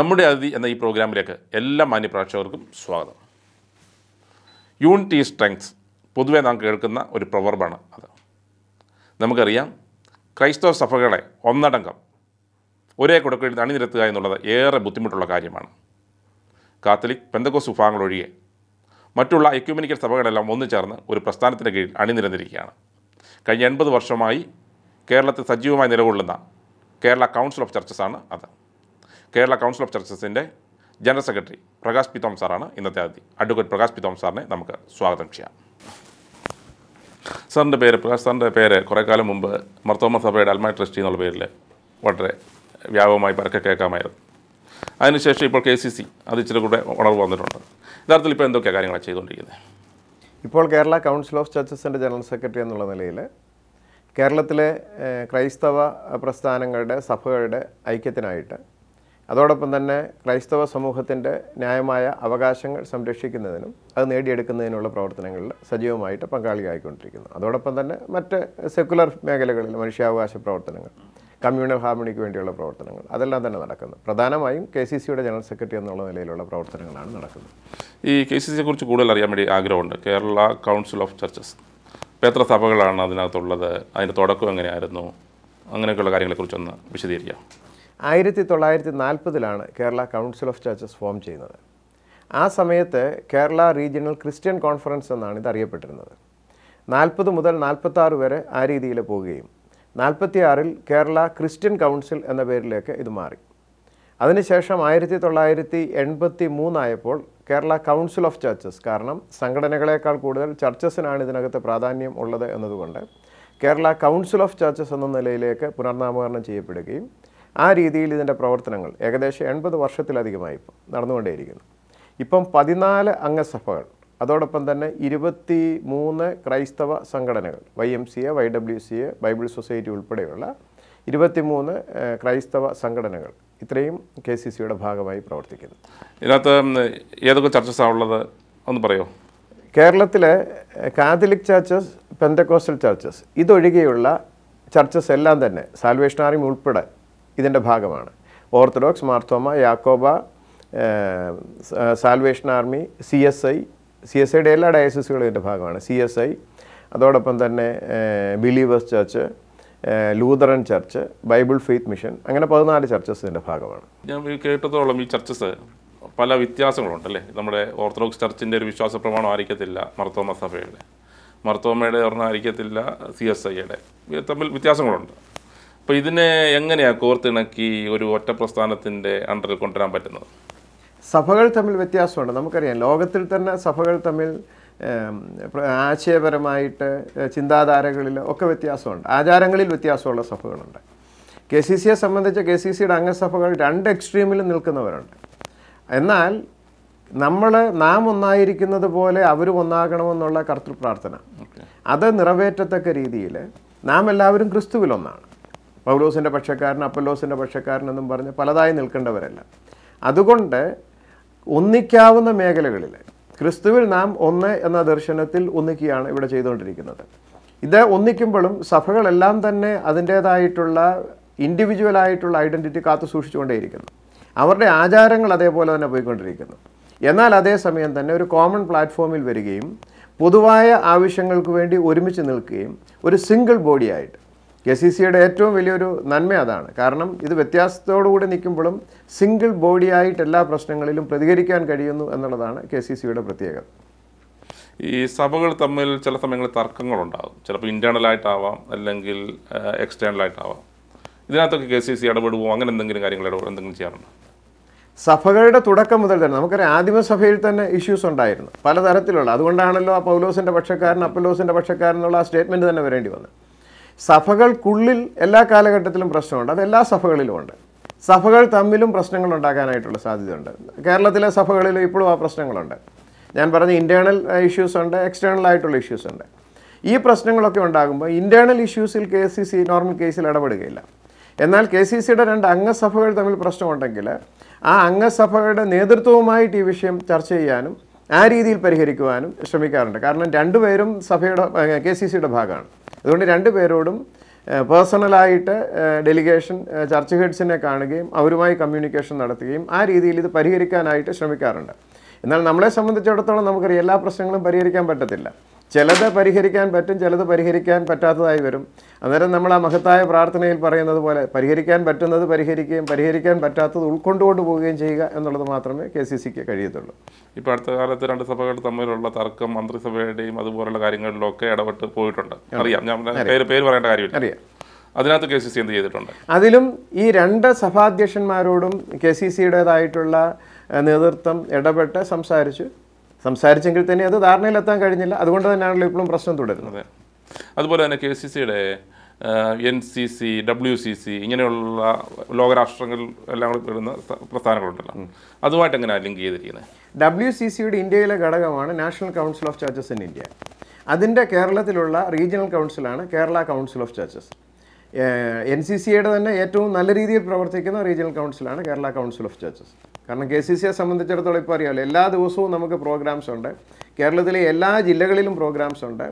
നമ്മുടെ അതിഥി എന്ന ഈ പ്രോഗ്രാമിലേക്ക് എല്ലാ മാന്യപ്രേക്ഷകർക്കും സ്വാഗതം. യൂണിറ്റി സ്ട്രെങ്സ് പൊതുവെ നാം കേൾക്കുന്ന ഒരു പ്രവർബാണ് അത്. നമുക്കറിയാം ക്രൈസ്തവ സഭകളെ ഒന്നടങ്കം ഒരേ കൊടുക്കയിൽ അണിനിരത്തുക എന്നുള്ളത് ഏറെ ബുദ്ധിമുട്ടുള്ള കാര്യമാണ്. കാത്തലിക് പെന്തക്കോസ് വിഭാഗങ്ങൾ ഒഴികെ മറ്റുള്ള എക്യുമെനിക്കൽ സഭകളെല്ലാം ഒന്നു ചേർന്ന് ഒരു പ്രസ്ഥാനത്തിന്റെ കീഴിൽ അണിനിരന്നിരിക്കുകയാണ്. കഴിഞ്ഞ എൺപത് വർഷമായി കേരളത്തിൽ സജീവമായി നിലകൊള്ളുന്ന കേരള കൗൺസിൽ ഓഫ് ചർച്ചസ് ആണ് അത്. Kerala council of ചർച്ചസിന്റെ general secretary Prakash P. Thom സാറാണ് ഇന്നത്തെ അതിഥി. Advocate Prakash P. തോം സാറിനെ നമുക്ക് സ്വാഗതം ചെയ്യാം. സാറിന്റെ പേര് പ്രകാശ് സാറിന്റെ പേര് കുറേ കാലം മുമ്പ് മർത്തോമ സഭയുടെ അൽമായ ട്രസ്റ്റി എന്നുള്ള പേരിൽ വളരെ വ്യാപകമായി പരക്കെ കേൾക്കാമായിരുന്നു. അതിനുശേഷം ഇപ്പോൾ കെ സി സി അത് ഇച്ചിരി കൂടെ ഉണർവ് വന്നിട്ടുണ്ട്. യഥാർത്ഥത്തിൽ ഇപ്പോൾ എന്തൊക്കെയാണ് കാര്യങ്ങളാണ് ചെയ്തുകൊണ്ടിരിക്കുന്നത് ഇപ്പോൾ കേരള കൗൺസിൽ ഓഫ് ചർച്ചസിന്റെ ജനറൽ സെക്രട്ടറി എന്നുള്ള നിലയിൽ കേരളത്തിലെ ക്രൈസ്തവ പ്രസ്ഥാനങ്ങളുടെ സഭകളുടെ ഐക്യത്തിനായിട്ട് അതോടൊപ്പം തന്നെ ക്രൈസ്തവ സമൂഹത്തിന്റെ ന്യായമായ അവകാശങ്ങൾ സംരക്ഷിക്കുന്നതിനും അത് നേടിയെടുക്കുന്നതിനുള്ള പ്രവർത്തനങ്ങളിൽ സജീവമായിട്ട് പങ്കാളിയായിക്കൊണ്ടിരിക്കുന്നു. അതോടൊപ്പം തന്നെ മറ്റ് സെക്കുലർ മേഖലകളിൽ മനുഷ്യാവകാശ പ്രവർത്തനങ്ങൾ കമ്മ്യൂണൽ ഹാർമണിക്ക് വേണ്ടിയുള്ള പ്രവർത്തനങ്ങൾ അതെല്ലാം തന്നെ നടക്കുന്നു. പ്രധാനമായും കെ സി സിയുടെ ജനറൽ സെക്രട്ടറി എന്നുള്ള നിലയിലുള്ള പ്രവർത്തനങ്ങളാണ് നടക്കുന്നത്. ഈ കെ സി സിയെ കുറിച്ച് കൂടുതൽ അറിയാൻ വേണ്ടി ആഗ്രഹമുണ്ട്. Kerala council of churches. എത്ര സഭകളാണ് അതിനകത്തുള്ളത്. അതിന്റെ തുടക്കം എങ്ങനെയായിരുന്നു? അങ്ങനെയൊക്കെയുള്ള കാര്യങ്ങളെക്കുറിച്ചൊന്ന് വിശദീകരിക്കാം. ആയിരത്തി തൊള്ളായിരത്തി നാൽപ്പതിലാണ് Kerala council of churches form ചെയ്യുന്നത്. ആ സമയത്ത് കേരള റീജിയണൽ ക്രിസ്ത്യൻ കോൺഫറൻസ് എന്നാണ് ഇത് അറിയപ്പെട്ടിരുന്നത് നാൽപ്പത് മുതൽ നാൽപ്പത്താറ് വരെ ആ രീതിയിൽ പോവുകയും നാൽപ്പത്തിയാറിൽ കേരള ക്രിസ്ത്യൻ കൗൺസിൽ എന്ന പേരിലേക്ക് ഇത് മാറി. അതിനുശേഷം ആയിരത്തി തൊള്ളായിരത്തി എൺപത്തി മൂന്നായപ്പോൾ കേരള കൗൺസിൽ ഓഫ് ചർച്ചസ് കാരണം സംഘടനകളേക്കാൾ കൂടുതൽ ചർച്ചസിനാണ് ഇതിനകത്ത് പ്രാധാന്യം ഉള്ളത് എന്നതുകൊണ്ട് കേരള കൗൺസിൽ ഓഫ് ചർച്ചസ് എന്ന നിലയിലേക്ക് പുനർനാമകരണം ചെയ്യപ്പെടുകയും ആ രീതിയിൽ ഇതിന്റെ പ്രവർത്തനങ്ങൾ ഏകദേശം എൺപത് വർഷത്തിലധികമായി ഇപ്പം നടന്നുകൊണ്ടേയിരിക്കുന്നു. ഇപ്പം പതിനാല് അംഗസഭകൾ അതോടൊപ്പം തന്നെ ഇരുപത്തി മൂന്ന് ക്രൈസ്തവ സംഘടനകൾ Y M C A Y W C A Bible society ഉൾപ്പെടെയുള്ള ഇരുപത്തിമൂന്ന് ക്രൈസ്തവ സംഘടനകൾ ഇത്രയും കെ സി സിയുടെ ഭാഗമായി പ്രവർത്തിക്കുന്നു. ഇതിനകത്ത് ഏതൊക്കെ ചർച്ചസാണ് ഉള്ളത്? ഒന്ന് പറയോ? കേരളത്തിലെ കാത്തലിക് ചർച്ചസ് പെന്തക്കോസ്റ്റൽ ചർച്ചസ് ഇതൊഴികെയുള്ള ചർച്ചസ് എല്ലാം തന്നെ സാൽവേഷൻ ആർമി ഉൾപ്പെടെ ഇതിന്റെ ഭാഗമാണ്. Orthodox Marthoma Yakoba salvation army C S I C S ഐയുടെ എല്ലാ ഡയസിസുകളും ഇതിന്റെ ഭാഗമാണ്. സി എസ് ഐ അതോടൊപ്പം തന്നെ believers church Lutheran church Bible faith mission അങ്ങനെ പതിനാല് ചർച്ചസ് ഇതിന്റെ ഭാഗമാണ്. ഞാൻ കേട്ടതോളം ഈ ചർച്ചസ് പല വ്യത്യാസങ്ങളുണ്ട് അല്ലേ നമ്മുടെ ഓർത്തഡോക്സ് ചർച്ചിന്റെ ഒരു വിശ്വാസ പ്രമാണം ആയിരിക്കത്തില്ല മർത്തോമ സഭയുടെ. മർത്തോമയുടെ ഒരെണ്ണം ആയിരിക്കത്തില്ല സി എസ് ഐയുടെ. തമ്മിൽ വ്യത്യാസങ്ങളുണ്ട്. അപ്പോൾ ഇതിനെ എങ്ങനെയാണ് കോർത്തിണക്കി ഒരു ഒറ്റ പ്രസ്ഥാനത്തിന്റെ അണ്ടറിൽ കൊണ്ടുവരാൻ പറ്റുന്നത്? സഭകൾ തമ്മിൽ വ്യത്യാസമുണ്ട്. നമുക്കറിയാം ലോകത്തിൽ തന്നെ സഭകൾ തമ്മിൽ ആശയപരമായിട്ട് ചിന്താധാരകളിൽ ഒക്കെ വ്യത്യാസമുണ്ട്. ആചാരങ്ങളിൽ വ്യത്യാസമുള്ള സഭകളുണ്ട്. കെ സി സിയെ സംബന്ധിച്ച് കെ സി സിയുടെ അംഗസഭകൾ രണ്ട് എക്സ്ട്രീമിലും നിൽക്കുന്നവരുണ്ട്. എന്നാൽ നമ്മൾ നാം ഒന്നായിരിക്കുന്നത് പോലെ അവരും ഒന്നാകണമെന്നുള്ള കർത്തൃപ്രാർത്ഥന. അത് നിറവേറ്റത്തക്ക രീതിയിൽ നാം എല്ലാവരും ക്രിസ്തുവിൽ ഒന്നാണ് പൗലോസിന്റെ പക്ഷക്കാരൻ അപ്പല്ലോസിന്റെ പക്ഷക്കാരൻ എന്നും പറഞ്ഞ് പലതായി നിൽക്കേണ്ടവരല്ല. അതുകൊണ്ട് ഒന്നിക്കാവുന്ന മേഖലകളിൽ ക്രിസ്തുവിൽ നാം ഒന്ന് എന്ന ദർശനത്തിൽ ഒന്നിക്കുകയാണ് ഇവിടെ ചെയ്തുകൊണ്ടിരിക്കുന്നത്. ഇത് ഒന്നിക്കുമ്പോഴും സഭകളെല്ലാം തന്നെ അതിന്റേതായിട്ടുള്ള ഇൻഡിവിജ്വൽ ആയിട്ടുള്ള ഐഡന്റിറ്റി കാത്തു സൂക്ഷിച്ചുകൊണ്ടേയിരിക്കുന്നു. അവരുടെ ആചാരങ്ങൾ അതേപോലെ തന്നെ പോയിക്കൊണ്ടിരിക്കുന്നു. എന്നാൽ അതേസമയം തന്നെ ഒരു കോമൺ പ്ലാറ്റ്ഫോമിൽ വരികയും പൊതുവായ ആവശ്യങ്ങൾക്ക് വേണ്ടി ഒരുമിച്ച് നിൽക്കുകയും ഒരു സിംഗിൾ ബോഡിയായിട്ട് കെ സി സിയുടെ ഏറ്റവും വലിയൊരു നന്മ അതാണ്. കാരണം ഇത് വ്യത്യാസത്തോടുകൂടി നിൽക്കുമ്പോഴും സിംഗിൾ ബോഡിയായിട്ട് എല്ലാ പ്രശ്നങ്ങളിലും പ്രതികരിക്കാൻ കഴിയുന്നു എന്നുള്ളതാണ് കെ സി സിയുടെ പ്രത്യേകത. ഈ സഭകൾ തമ്മിൽ ചില സമയങ്ങളിൽ തർക്കങ്ങളുണ്ടാകും. ചിലപ്പോൾ ഇന്റേർണലായിട്ടാവാം അല്ലെങ്കിൽ എക്സ്റ്റേണലായിട്ടാവാം. ഇതിനകത്തൊക്കെ കെ സി സി ഇടപെടുവോ? അങ്ങനെ എന്തെങ്കിലും കാര്യങ്ങൾ ഇടപെടും എന്തെങ്കിലും ചെയ്യാറുണ്ടോ? സഭകളുടെ തുടക്കം മുതൽ തന്നെ നമുക്കറിയാം ആദിമസഭയിൽ തന്നെ ഇഷ്യൂസ് ഉണ്ടായിരുന്നു. പലതരത്തിലുള്ള. അതുകൊണ്ടാണല്ലോ ആ പൗലോസിന്റെ പക്ഷക്കാരൻ അപ്പലോസിന്റെ പക്ഷക്കാരൻ എന്നുള്ള ആ സ്റ്റേറ്റ്മെന്റ് തന്നെ വരേണ്ടി വന്നത്. സഭകൾക്കുള്ളിൽ എല്ലാ കാലഘട്ടത്തിലും പ്രശ്നമുണ്ട്. അത് എല്ലാ സഭകളിലും ഉണ്ട്. സഭകൾ തമ്മിലും പ്രശ്നങ്ങൾ ഉണ്ടാക്കാനായിട്ടുള്ള സാധ്യതയുണ്ട്. കേരളത്തിലെ സഭകളിൽ ഇപ്പോഴും ആ പ്രശ്നങ്ങളുണ്ട്. ഞാൻ പറഞ്ഞ ഇന്റേർണൽ ഇഷ്യൂസ് ഉണ്ട് എക്സ്റ്റേണൽ ആയിട്ടുള്ള ഇഷ്യൂസ് ഉണ്ട്. ഈ പ്രശ്നങ്ങളൊക്കെ ഉണ്ടാകുമ്പോൾ ഇന്റേർണൽ ഇഷ്യൂസിൽ കെ സി സി നോർമൽ കേസിൽ ഇടപെടുകയില്ല. എന്നാൽ കെ സി സിയുടെ രണ്ട് അംഗസഭകൾ തമ്മിൽ പ്രശ്നമുണ്ടെങ്കിൽ ആ അംഗസഭകളുടെ നേതൃത്വവുമായിട്ട് ഈ വിഷയം ചർച്ച ചെയ്യാനും ആ രീതിയിൽ പരിഹരിക്കുവാനും ശ്രമിക്കാറുണ്ട്. കാരണം രണ്ടുപേരും സഭയുടെ കെ സി സിയുടെ ഭാഗമാണ്. അതുകൊണ്ട് രണ്ടുപേരോടും പേഴ്സണലായിട്ട് ഡെലിഗേഷൻ ചർച്ച് ഹെഡ്സിനെ കാണുകയും അവരുമായി കമ്മ്യൂണിക്കേഷൻ നടത്തുകയും ആ രീതിയിൽ ഇത് പരിഹരിക്കാനായിട്ട് ശ്രമിക്കാറുണ്ട്. എന്നാൽ നമ്മളെ സംബന്ധിച്ചിടത്തോളം നമുക്കറിയാം എല്ലാ പ്രശ്നങ്ങളും പരിഹരിക്കാൻ പറ്റത്തില്ല. ചിലത് പരിഹരിക്കാൻ പറ്റും ചിലത് പരിഹരിക്കാൻ പറ്റാത്തതായി വരും. അന്നേരം നമ്മൾ ആ മഹത്തായ പ്രാർത്ഥനയിൽ പറയുന്നത് പോലെ പരിഹരിക്കാൻ പറ്റുന്നത് പരിഹരിക്കുകയും പരിഹരിക്കാൻ പറ്റാത്തത് ഉൾക്കൊണ്ടുകൊണ്ട് പോവുകയും ചെയ്യുക എന്നുള്ളത് മാത്രമേ കെ സി സിക്ക് കഴിയത്തുള്ളൂ. ഇപ്പോൾ അടുത്ത കാലത്ത് രണ്ട് സഭകൾ തമ്മിലുള്ള തർക്കം മന്ത്രിസഭയുടെയും അതുപോലുള്ള കാര്യങ്ങളിലൊക്കെ ഇടപെട്ട് പോയിട്ടുണ്ട്. അറിയാം. ഞാൻ പേര് പേര് പറയേണ്ട കാര്യമില്ല. അറിയാം. അതിനകത്ത് കെ സി സി എന്ത് ചെയ്തിട്ടുണ്ട്? അതിലും ഈ രണ്ട് സഭാധ്യക്ഷന്മാരോടും കെ സി സിയുടേതായിട്ടുള്ള നേതൃത്വം ഇടപെട്ട് സംസാരിച്ചു. സംസാരിച്ചെങ്കിൽ തന്നെ അത് ധാരണയിലെത്താൻ കഴിഞ്ഞില്ല. അതുകൊണ്ട് തന്നെയാണല്ലോ ഇപ്പോഴും പ്രശ്നം തുടരുന്നത്. അതുപോലെ തന്നെ കെ സി സിയുടെ N C C W C C ഇങ്ങനെയുള്ള ലോകരാഷ്ട്രങ്ങൾ എല്ലാം കൂടി വരുന്ന പ്രസ്ഥാനങ്ങളുണ്ടല്ലോ. അതുമായിട്ട് എങ്ങനെയാണ് ലിങ്ക് ചെയ്തിരിക്കുന്നത് ഡബ്ല്യു സി സിയുടെ ഇന്ത്യയിലെ ഘടകമാണ് national council of churches in India. അതിന്റെ കേരളത്തിലുള്ള regional കൗൺസിലാണ് Kerala council of churches. N C സിയുടെ തന്നെ ഏറ്റവും നല്ല രീതിയിൽ പ്രവർത്തിക്കുന്ന റീജിയണൽ കൗൺസിലാണ് കേരള കൗൺസിൽ ഓഫ് ചർച്ചസ്. കാരണം കെ സി സിയെ സംബന്ധിച്ചിടത്തോളം ഇപ്പോൾ അറിയാമല്ലോ എല്ലാ ദിവസവും നമുക്ക് പ്രോഗ്രാംസ് ഉണ്ട്. കേരളത്തിലെ എല്ലാ ജില്ലകളിലും പ്രോഗ്രാംസ് ഉണ്ട്.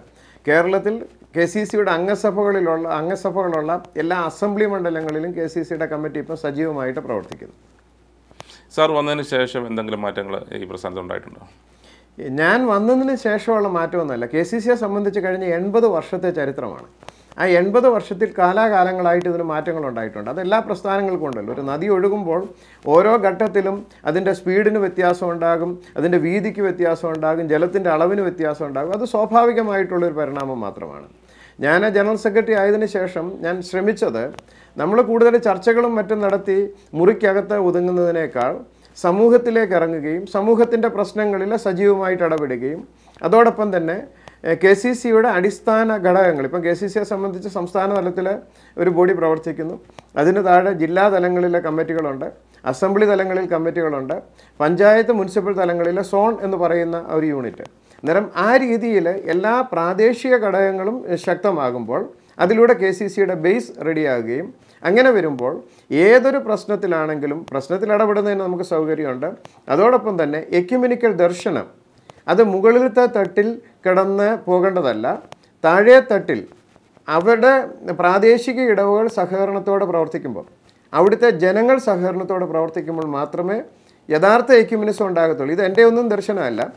കേരളത്തിൽ കെ സി സിയുടെ അംഗസഭകളിലുള്ള അംഗസഭകളുള്ള എല്ലാ അസംബ്ലി മണ്ഡലങ്ങളിലും കെ സി സിയുടെ കമ്മിറ്റി ഇപ്പോൾ സജീവമായിട്ട് പ്രവർത്തിക്കുന്നു. സാർ വന്നതിന് ശേഷം എന്തെങ്കിലും മാറ്റങ്ങൾ ഈ പ്രസ്ഥാനത്ത് ഉണ്ടായിട്ടുണ്ടോ? ഞാൻ വന്നതിന് ശേഷമുള്ള മാറ്റമൊന്നുമല്ല. കെ സി സിയെ സംബന്ധിച്ച് കഴിഞ്ഞ എൺപത് വർഷത്തെ ചരിത്രമാണ്. ആ എൺപത് വർഷത്തിൽ കാലാകാലങ്ങളായിട്ട് ഇതിന് മാറ്റങ്ങൾ ഉണ്ടായിട്ടുണ്ട് അത് എല്ലാ പ്രസ്ഥാനങ്ങൾക്കും ഉണ്ടല്ലോ. ഒരു നദി ഒഴുകുമ്പോൾ ഓരോ ഘട്ടത്തിലും അതിന്റെ സ്പീഡിന് വ്യത്യാസം ഉണ്ടാകും അതിന്റെ വീതിക്ക് വ്യത്യാസം ഉണ്ടാകും ജലത്തിന്റെ അളവിന് വ്യത്യാസം ഉണ്ടാകും. അത് സ്വാഭാവികമായിട്ടുള്ളൊരു പരിണാമം മാത്രമാണ്. ഞാൻ ജനറൽ സെക്രട്ടറി ആയതിനു ശേഷം ഞാൻ ശ്രമിച്ചത് നമ്മൾ കൂടുതൽ ചർച്ചകളും മറ്റും നടത്തി മുറിക്കകത്ത് ഒതുങ്ങുന്നതിനേക്കാൾ സമൂഹത്തിലേക്ക് ഇറങ്ങുകയും സമൂഹത്തിന്റെ പ്രശ്നങ്ങളിൽ സജീവമായിട്ട് ഇടപെടുകയും അതോടൊപ്പം തന്നെ കെ സി സിയുടെ അടിസ്ഥാന ഘടകങ്ങൾ ഇപ്പം കെ സി സിയെ സംബന്ധിച്ച് സംസ്ഥാന തലത്തിൽ ഒരു ബോഡി പ്രവർത്തിക്കുന്നു. അതിന് താഴെ ജില്ലാ തലങ്ങളിലെ കമ്മിറ്റികളുണ്ട് അസംബ്ലി തലങ്ങളിൽ കമ്മിറ്റികളുണ്ട് പഞ്ചായത്ത് മുനിസിപ്പൽ തലങ്ങളിലെ സോൺ എന്ന് പറയുന്ന ഒരു യൂണിറ്റ്. അന്നേരം ആ രീതിയിൽ എല്ലാ പ്രാദേശിക ഘടകങ്ങളും ശക്തമാകുമ്പോൾ അതിലൂടെ കെ സി സിയുടെ ബേസ് റെഡിയാകുകയും അങ്ങനെ വരുമ്പോൾ ഏതൊരു പ്രശ്നത്തിലാണെങ്കിലും പ്രശ്നത്തിൽ ഇടപെടുന്നതിന് നമുക്ക് സൗകര്യമുണ്ട്. അതോടൊപ്പം തന്നെ എക്യുമിനിക്കൽ ദർശനം അത് മുകളിലത്തെ തട്ടിൽ കിടന്ന് പോകേണ്ടതല്ല. താഴെ തട്ടിൽ അവരുടെ പ്രാദേശിക ഇടവുകൾ സഹകരണത്തോടെ പ്രവർത്തിക്കുമ്പോൾ അവിടുത്തെ ജനങ്ങൾ സഹകരണത്തോടെ പ്രവർത്തിക്കുമ്പോൾ മാത്രമേ യഥാർത്ഥ ഐക്യമിനിസം ഉണ്ടാകത്തുള്ളൂ. ഇത് എന്റെ ഒന്നും ദർശനമല്ല.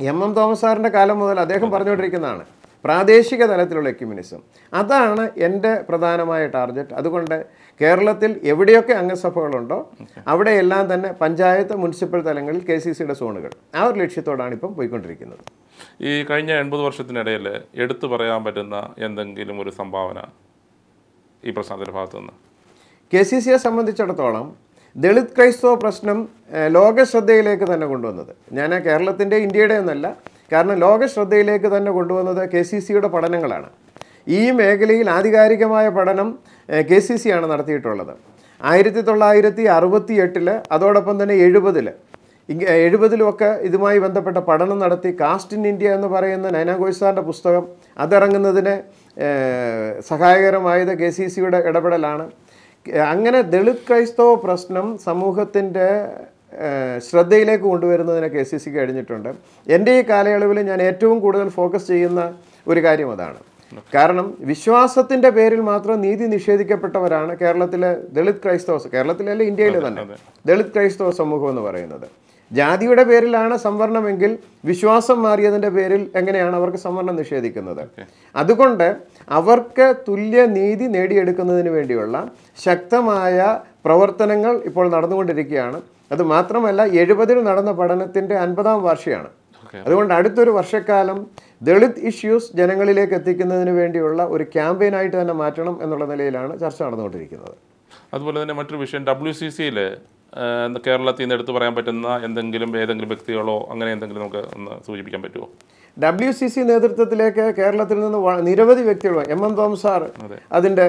എം എം തോമസ് സാറിന്റെ കാലം മുതൽ അദ്ദേഹം പറഞ്ഞുകൊണ്ടിരിക്കുന്നതാണ്. പ്രാദേശിക തലത്തിലുള്ള എക്യുമിനിസം. അതാണ് എന്റെ പ്രധാനമായ ടാർഗറ്റ് അതുകൊണ്ട് കേരളത്തിൽ എവിടെയൊക്കെ അംഗസഭകളുണ്ടോ അവിടെയെല്ലാം തന്നെ പഞ്ചായത്ത് മുനിസിപ്പൽ തലങ്ങളിൽ കെ സി സിയുടെ സോണുകൾ. ആ ഒരു ലക്ഷ്യത്തോടാണ് ഇപ്പം പോയിക്കൊണ്ടിരിക്കുന്നത്. ഈ കഴിഞ്ഞ എൺപത് വർഷത്തിനിടയിൽ എടുത്തു പറയാൻ പറ്റുന്ന എന്തെങ്കിലും ഒരു സംഭാവന ഈ പ്രശ്നത്തിന്റെ ഭാഗത്തു നിന്ന്? കെ സി സിയെ സംബന്ധിച്ചിടത്തോളം ദളിത് ക്രൈസ്തവ പ്രശ്നം ലോക ലോകശ്രദ്ധയിലേക്ക് തന്നെ കൊണ്ടുവന്നത്. ഞാൻ കേരളത്തിന്റെ ഇന്ത്യയുടെ ഒന്നല്ല കാരണം ലോക ശ്രദ്ധയിലേക്ക് തന്നെ കൊണ്ടുവന്നത് കെ സി സിയുടെ പഠനങ്ങളാണ്. ഈ മേഖലയിൽ ആധികാരികമായ പഠനം കെ സി സി ആണ് നടത്തിയിട്ടുള്ളത്. ആയിരത്തി തൊള്ളായിരത്തി അറുപത്തി എട്ടിൽ അതോടൊപ്പം തന്നെ എഴുപതിൽ എഴുപതിലുമൊക്കെ ഇതുമായി ബന്ധപ്പെട്ട പഠനം നടത്തി കാസ്റ്റ് ഇൻ ഇന്ത്യ എന്ന് പറയുന്ന നൈന ഗോയ്സാറിന്റെ പുസ്തകം അതിറങ്ങുന്നതിന് സഹായകരമായത് കെ സി സിയുടെ ഇടപെടലാണ്. അങ്ങനെ ദളിത് ക്രൈസ്തവ പ്രശ്നം സമൂഹത്തിന്റെ ശ്രദ്ധയിലേക്ക് കൊണ്ടുവരുന്നതിന് കെ സി സി കഴിഞ്ഞിട്ടുണ്ട്. എന്റെ ഈ കാലയളവിൽ ഞാൻ ഏറ്റവും കൂടുതൽ ഫോക്കസ് ചെയ്യുന്ന ഒരു കാര്യം അതാണ്. കാരണം വിശ്വാസത്തിന്റെ പേരിൽ മാത്രം നീതി നിഷേധിക്കപ്പെട്ടവരാണ് കേരളത്തിലെ ദളിത് ക്രൈസ്തവ കേരളത്തിലല്ല ഇന്ത്യയിലെ തന്നെ ദളിത് ക്രൈസ്തവ സമൂഹം എന്ന് പറയുന്നത്. ജാതിയുടെ പേരിലാണ് സംവരണമെങ്കിൽ വിശ്വാസം മാറിയതിന്റെ പേരിൽ എങ്ങനെയാണ് അവർക്ക് സംവരണം നിഷേധിക്കുന്നത്? അതുകൊണ്ട് അവർക്ക് തുല്യ നീതി നേടിയെടുക്കുന്നതിന് വേണ്ടിയുള്ള ശക്തമായ പ്രവർത്തനങ്ങൾ ഇപ്പോൾ നടന്നുകൊണ്ടിരിക്കുകയാണ്. അത് മാത്രമല്ല എഴുപതിൽ നടന്ന പഠനത്തിന്റെ അൻപതാം വാർഷികമാണ്. അതുകൊണ്ട് അടുത്തൊരു വർഷക്കാലം ദളിത് ഇഷ്യൂസ് ജനങ്ങളിലേക്ക് എത്തിക്കുന്നതിന് വേണ്ടിയുള്ള ഒരു ക്യാമ്പയിനായിട്ട് തന്നെ മാറ്റണം എന്നുള്ള നിലയിലാണ് ചർച്ച നടന്നുകൊണ്ടിരിക്കുന്നത്. അതുപോലെ തന്നെ മറ്റൊരു വിഷയം ഡബ്ല്യു സി സിയിൽ കേരളത്തിൽ നിന്ന് എടുത്തു പറയാൻ പറ്റുന്ന എന്തെങ്കിലും ഏതെങ്കിലും വ്യക്തികളോ അങ്ങനെ എന്തെങ്കിലും നമുക്ക് ഒന്ന് സൂചിപ്പിക്കാൻ പറ്റുമോ ഡബ്ല്യു സി സി നേതൃത്വത്തിലേക്ക് കേരളത്തിൽ നിന്ന് നിരവധി വ്യക്തികൾ എം എം തോമസ് സാർ അതിന്റെ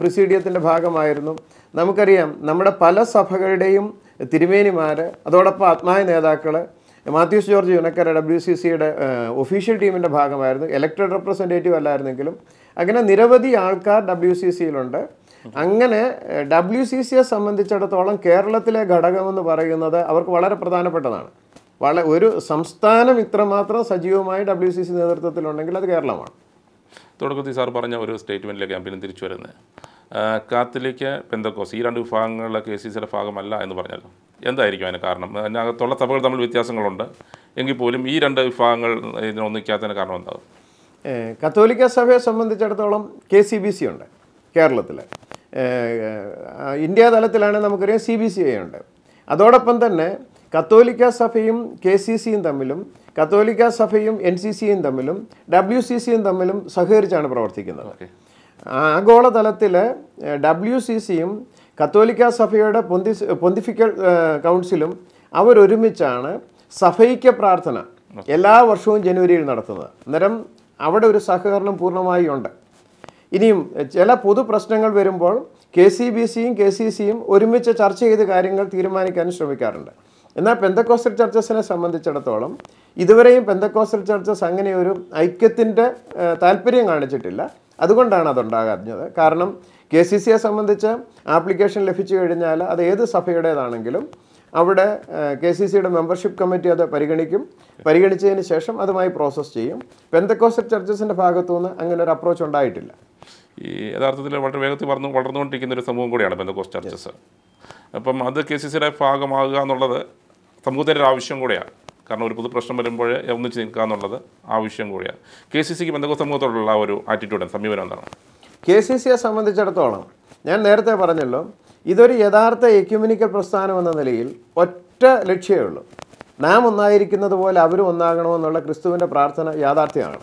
പ്രിസീഡിയത്തിന്റെ ഭാഗമായിരുന്നു. നമുക്കറിയാം നമ്മുടെ പല സഭകളുടെയും തിരുമേനിമാർ അതോടൊപ്പം ആത്മായ നേതാക്കൾ മാത്യൂസ് ജോർജ് യുനക്കര ഡബ്ല്യു സി സിയുടെ ഒഫീഷ്യൽ ടീമിന്റെ ഭാഗമായിരുന്നു. ഇലക്ടഡ് റെപ്രസെന്റേറ്റീവ് അല്ലായിരുന്നെങ്കിലും അങ്ങനെ നിരവധി ആൾക്കാർ ഡബ്ല്യു സി സിയിലുണ്ട് അങ്ങനെ ഡബ്ല്യു സി സിയെ സംബന്ധിച്ചിടത്തോളം കേരളത്തിലെ ഘടകമെന്ന് പറയുന്നത് അവർക്ക് വളരെ പ്രധാനപ്പെട്ടതാണ്. വള ഒരു സംസ്ഥാനം ഇത്രമാത്രം സജീവമായി ഡബ്ല്യു സി സി നേതൃത്വത്തിലുണ്ടെങ്കിൽ അത് കേരളമാണ്. തുടക്കത്തിൽ സാർ പറഞ്ഞ ഒരു സ്റ്റേറ്റ്മെന്റിലേക്ക് ഞാൻ പിന്നെ തിരിച്ചു വരുന്നത്. കാത്തലിക്ക് പെന്തക്കോസ്. ഈ രണ്ട് വിഭാഗങ്ങളിലെ കെ സി സിയുടെ ഭാഗമല്ല എന്ന് പറഞ്ഞല്ലോ എന്തായിരിക്കും അതിന് കാരണം? അതിനകത്തുള്ള സഭകൾ തമ്മിൽ വ്യത്യാസങ്ങളുണ്ട്. എങ്കിൽ പോലും ഈ രണ്ട് വിഭാഗങ്ങൾ ഇതിനൊന്നിക്കാത്തതിന് കാരണം എന്താകും കത്തോലിക്ക സഭയെ സംബന്ധിച്ചിടത്തോളം കെ സി ബി സി ഉണ്ട് കേരളത്തിൽ ഇന്ത്യ തലത്തിലാണ് നമുക്കറിയാം സി ബി സി ഐ ഉണ്ട്. അതോടൊപ്പം തന്നെ കത്തോലിക്ക സഭയും കെ സി സിയും തമ്മിലും കത്തോലിക്ക സഭയും എൻ സി സിയും തമ്മിലും ഡബ്ല്യു സി സിയും തമ്മിലും സഹകരിച്ചാണ് പ്രവർത്തിക്കുന്നത്. ആഗോളതലത്തിൽ ഡബ്ല്യു സി സിയും കത്തോലിക്ക സഭയുടെ പൊന്തി പൊന്തിഫിക്കൽ കൗൺസിലും അവരൊരുമിച്ചാണ് സഭയ്ക്ക് പ്രാർത്ഥന എല്ലാ വർഷവും ജനുവരിയിൽ നടത്തുന്നത്. അന്നേരം അവിടെ ഒരു സഹകരണം പൂർണമായി ഉണ്ട്. ഇനിയും ചില പൊതു പ്രശ്നങ്ങൾ വരുമ്പോൾ കെ സി ബി സിയും കെ സി സിയും ഒരുമിച്ച് ചർച്ച ചെയ്ത് കാര്യങ്ങൾ തീരുമാനിക്കാനും ശ്രമിക്കാറുണ്ട്. എന്നാൽ പെന്തക്കോസ്റ്റൽ ചർച്ചസിനെ സംബന്ധിച്ചിടത്തോളം ഇതുവരെയും പെന്തക്കോസ്റ്റൽ ചർച്ചസ് അങ്ങനെ ഒരു ഐക്യത്തിന്റെ താല്പര്യം കാണിച്ചിട്ടില്ല. അതുകൊണ്ടാണ് അതുണ്ടാകാഞ്ഞത്. കാരണം കെ സി സിയെ സംബന്ധിച്ച് ആപ്ലിക്കേഷൻ ലഭിച്ചു കഴിഞ്ഞാൽ അത് ഏത് സഭയുടേതാണെങ്കിലും അവിടെ കെ സി സിയുടെ മെമ്പർഷിപ്പ് കമ്മിറ്റി അത് പരിഗണിക്കും. പരിഗണിച്ചതിന് ശേഷം അതുമായി പ്രോസസ്സ് ചെയ്യും. പെന്തക്കോസ്റ്റൽ ചർച്ചസിന്റെ ഭാഗത്തുനിന്ന് അങ്ങനെ ഒരു അപ്രോച്ച് ഉണ്ടായിട്ടില്ല. ഈ യഥാർത്ഥത്തിൽ വളരെ വേഗത്തിൽ വളർന്നു വളർന്നുകൊണ്ടിരിക്കുന്ന ഒരു സമൂഹം കൂടിയാണ് പെന്തക്കോസ്റ്റ് ചർച്ചസ്. അപ്പം അത് കെ സി സിയുടെ ഭാഗമാകുക എന്നുള്ളത് സമൂഹത്തിന്റെ ഒരു ആവശ്യം കൂടെയാണ്. കാരണം ഒരു പുതു പ്രശ്നം വരുമ്പോൾ ഒന്നിച്ച് നിൽക്കുക എന്നുള്ളത് ആവശ്യം കൂടിയാണ്. കെ സി സിക്ക് ബന്ധുക്കൾ സമൂഹത്തോടുള്ള ഒരു ആറ്റിറ്റ്യൂഡ് സമീപനം എന്താണ്? കെ സി സിയെ സംബന്ധിച്ചിടത്തോളം ഞാൻ നേരത്തെ പറഞ്ഞല്ലോ ഇതൊരു യഥാർത്ഥ എക്യുമിനിക്കൽ പ്രസ്ഥാനം എന്ന നിലയിൽ ഒറ്റ ലക്ഷ്യമേ ഉള്ളൂ. നാം ഒന്നായിരിക്കുന്നത് പോലെ അവരും ഒന്നാകണമെന്നുള്ള ക്രിസ്തുവിന്റെ പ്രാർത്ഥന യാഥാർത്ഥ്യമാണ്.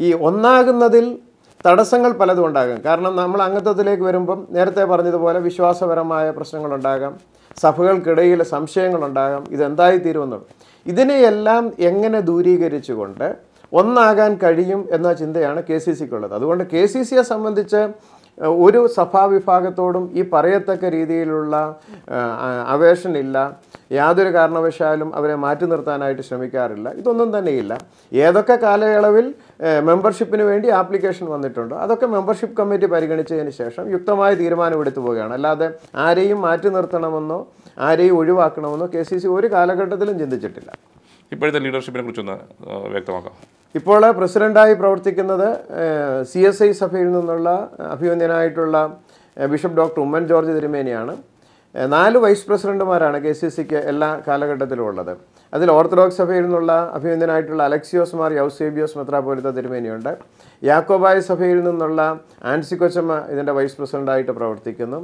ഈ ഒന്നാകുന്നതിൽ തടസ്സങ്ങൾ പലതും ഉണ്ടാകാം. കാരണം നമ്മൾ അംഗത്വത്തിലേക്ക് വരുമ്പം നേരത്തെ പറഞ്ഞതുപോലെ വിശ്വാസപരമായ പ്രശ്നങ്ങളുണ്ടാകാം സഭകൾക്കിടയിൽ സംശയങ്ങളുണ്ടാകാം. ഇതെന്തായി തീരുമെന്നുള്ളത് ഇതിനെയെല്ലാം എങ്ങനെ ദൂരീകരിച്ചുകൊണ്ട് ഒന്നാകാൻ കഴിയും എന്ന ചിന്തയാണ് കെ സി സിക്കുള്ളത്. അതുകൊണ്ട് കെ സി സിയെ സംബന്ധിച്ച് ഒരു സഭാവിഭാഗത്തോടും ഈ പറയത്തക്ക രീതിയിലുള്ള അവേഷനില്ല. യാതൊരു കാരണവശാലും അവരെ മാറ്റി നിർത്താനായിട്ട് ശ്രമിക്കാറില്ല. ഇതൊന്നും തന്നെയില്ല. ഏതൊക്കെ കാലയളവിൽ മെമ്പർഷിപ്പിന് വേണ്ടി ആപ്ലിക്കേഷൻ വന്നിട്ടുണ്ടോ അതൊക്കെ മെമ്പർഷിപ്പ് കമ്മിറ്റി പരിഗണിച്ചതിന് ശേഷം യുക്തമായ തീരുമാനമെടുത്തു പോവുകയാണ്. അല്ലാതെ ആരെയും മാറ്റി നിർത്തണമെന്നോ ആരെയും ഒഴിവാക്കണമെന്നോ കെ ഒരു കാലഘട്ടത്തിലും ചിന്തിച്ചിട്ടില്ല. ഇപ്പോഴത്തെ ലീഡർഷിപ്പിനെ കുറിച്ചൊന്ന് വ്യക്തമാക്കാം. ഇപ്പോൾ പ്രസിഡന്റായി പ്രവർത്തിക്കുന്നത് സി എസ് ഐ സഭയിൽ നിന്നുള്ള അഭിവന്ദ്യനായിട്ടുള്ള ബിഷപ്പ് ഡോക്ടർ ഉമ്മൻ ജോർജ് തിരുമേനിയാണ് നാല് വൈസ് പ്രസിഡന്റുമാരാണ് കെ സി സിക്ക് എല്ലാ കാലഘട്ടത്തിലും ഉള്ളത്. അതിൽ ഓർത്തഡോക്സ് സഭയിൽ നിന്നുള്ള അഭിനന്ദനായിട്ടുള്ള അലക്സിയോസ് മാർ യൗസേബിയോസ് മെത്രാപോലിത്ത തിരുമേനിയുണ്ട്. യാക്കോബായ സഭയിൽ നിന്നുള്ള ആൻസി ഇതിന്റെ വൈസ് പ്രസിഡന്റായിട്ട് പ്രവർത്തിക്കുന്നു.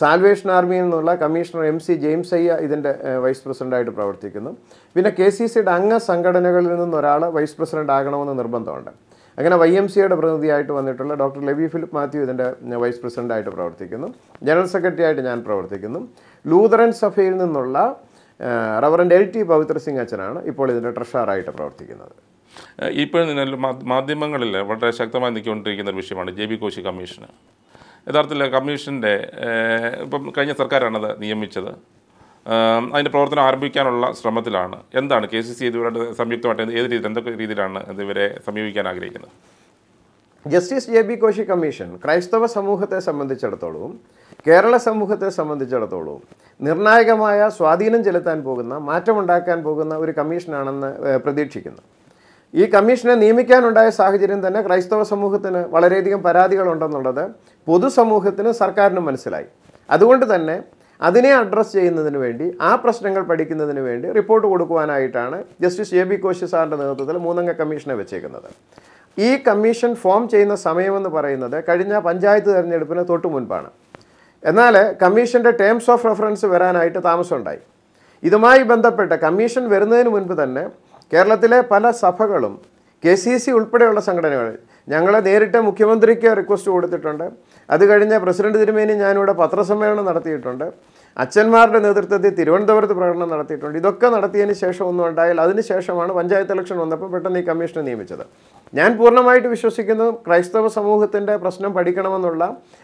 സാൽവേഷൻ ആർമിയിൽ നിന്നുള്ള കമ്മീഷണർ എം സി ജെയിംസ് അയ്യ ഇതിന്റെ വൈസ് പ്രസിഡന്റായിട്ട് പ്രവർത്തിക്കുന്നു. പിന്നെ കെ സി സിയുടെ അംഗ സംഘടനകളിൽ നിന്നൊരാൾ വൈസ് പ്രസിഡന്റ് ആകണമെന്ന് നിർബന്ധമുണ്ട്. അങ്ങനെ വൈ എം സിയുടെ പ്രതിനിധിയായിട്ട് വന്നിട്ടുള്ള ഡോക്ടർ ലെവി ഫിലിപ്പ് മാത്യു ഇതിന്റെ വൈസ് പ്രസിഡന്റായിട്ട് പ്രവർത്തിക്കുന്നു. ജനറൽ സെക്രട്ടറി ആയിട്ട് ഞാൻ പ്രവർത്തിക്കുന്നു. ലൂതറൻ സഭയിൽ നിന്നുള്ള ഏഹ്, reverend L T Pavithra Singh അച്ഛനാണ് ഇപ്പോൾ ഇതിന്റെ ട്രഷറായിട്ട് പ്രവർത്തിക്കുന്നത്. ഇപ്പോൾ മാധ്യമങ്ങളിൽ വളരെ ശക്തമായി നിൽക്കൊണ്ടിരിക്കുന്ന ഒരു വിഷയമാണ് ജെ ബി കോശി കമ്മീഷന്. യഥാർത്ഥത്തിൽ കമ്മീഷന്റെ ഇപ്പം കഴിഞ്ഞ സർക്കാരാണത് നിയമിച്ചത്. അതിന്റെ പ്രവർത്തനം ആരംഭിക്കാനുള്ള ശ്രമത്തിലാണ്. എന്താണ് കെ സി സി ഇതുവരെ സംയുക്തമായിട്ട് ഏത് രീതിയിൽ എന്തൊക്കെ രീതിയിലാണ് ഇവരെ സമീപിക്കാൻ ആഗ്രഹിക്കുന്നത്? Justice J B Koshy commission ക്രൈസ്തവ സമൂഹത്തെ സംബന്ധിച്ചിടത്തോളവും കേരള സമൂഹത്തെ സംബന്ധിച്ചിടത്തോളവും നിർണായകമായ സ്വാധീനം ചെലുത്താൻ പോകുന്ന മാറ്റമുണ്ടാക്കാൻ പോകുന്ന ഒരു കമ്മീഷനാണെന്ന് പ്രതീക്ഷിക്കുന്നു. ഈ കമ്മീഷനെ നിയമിക്കാനുണ്ടായ സാഹചര്യം തന്നെ ക്രൈസ്തവ സമൂഹത്തിന് വളരെയധികം പരാതികളുണ്ടെന്നുള്ളത് പൊതുസമൂഹത്തിന് സർക്കാരിനും മനസ്സിലായി. അതുകൊണ്ട് തന്നെ അതിനെ അഡ്രസ്സ് ചെയ്യുന്നതിന് വേണ്ടി ആ പ്രശ്നങ്ങൾ പഠിക്കുന്നതിന് വേണ്ടി റിപ്പോർട്ട് കൊടുക്കുവാനായിട്ടാണ് ജസ്റ്റിസ് എ ബി കോശി സാറിന്റെ നേതൃത്വത്തിൽ മൂന്നംഗ കമ്മീഷനെ വെച്ചേക്കുന്നത്. ഈ കമ്മീഷൻ ഫോം ചെയ്യുന്ന സമയമെന്ന് പറയുന്നത് കഴിഞ്ഞ പഞ്ചായത്ത് തിരഞ്ഞെടുപ്പിന് തൊട്ട് മുൻപാണ്. എന്നാൽ കമ്മീഷന്റെ ടേംസ് ഓഫ് റെഫറൻസ് വരാനായിട്ട് താമസമുണ്ടായി. ഇതുമായി ബന്ധപ്പെട്ട് കമ്മീഷൻ വരുന്നതിന് മുൻപ് തന്നെ കേരളത്തിലെ പല സഭകളും കെ സി സി ഉൾപ്പെടെയുള്ള സംഘടനകൾ ഞങ്ങളെ നേരിട്ട് മുഖ്യമന്ത്രിക്ക് റിക്വസ്റ്റ് കൊടുത്തിട്ടുണ്ട്. അത് കഴിഞ്ഞ് പ്രസിഡന്റ് തിരുമേനി ഞാനിവിടെ പത്രസമ്മേളനം നടത്തിയിട്ടുണ്ട്. അച്ഛന്മാരുടെ നേതൃത്വത്തിൽ തിരുവനന്തപുരത്ത് പ്രകടനം നടത്തിയിട്ടുണ്ട്. ഇതൊക്കെ നടത്തിയതിന് ശേഷം ഒന്നും ഉണ്ടായാൽ അതിന് ശേഷമാണ് പഞ്ചായത്ത് ഇലക്ഷൻ വന്നപ്പോൾ പെട്ടെന്ന് ഈ കമ്മീഷനെ നിയമിച്ചത്. ഞാൻ പൂർണമായിട്ട് വിശ്വസിക്കുന്നു ക്രൈസ്തവ സമൂഹത്തിന്റെ പ്രശ്നം പഠിക്കണമെന്നുള്ള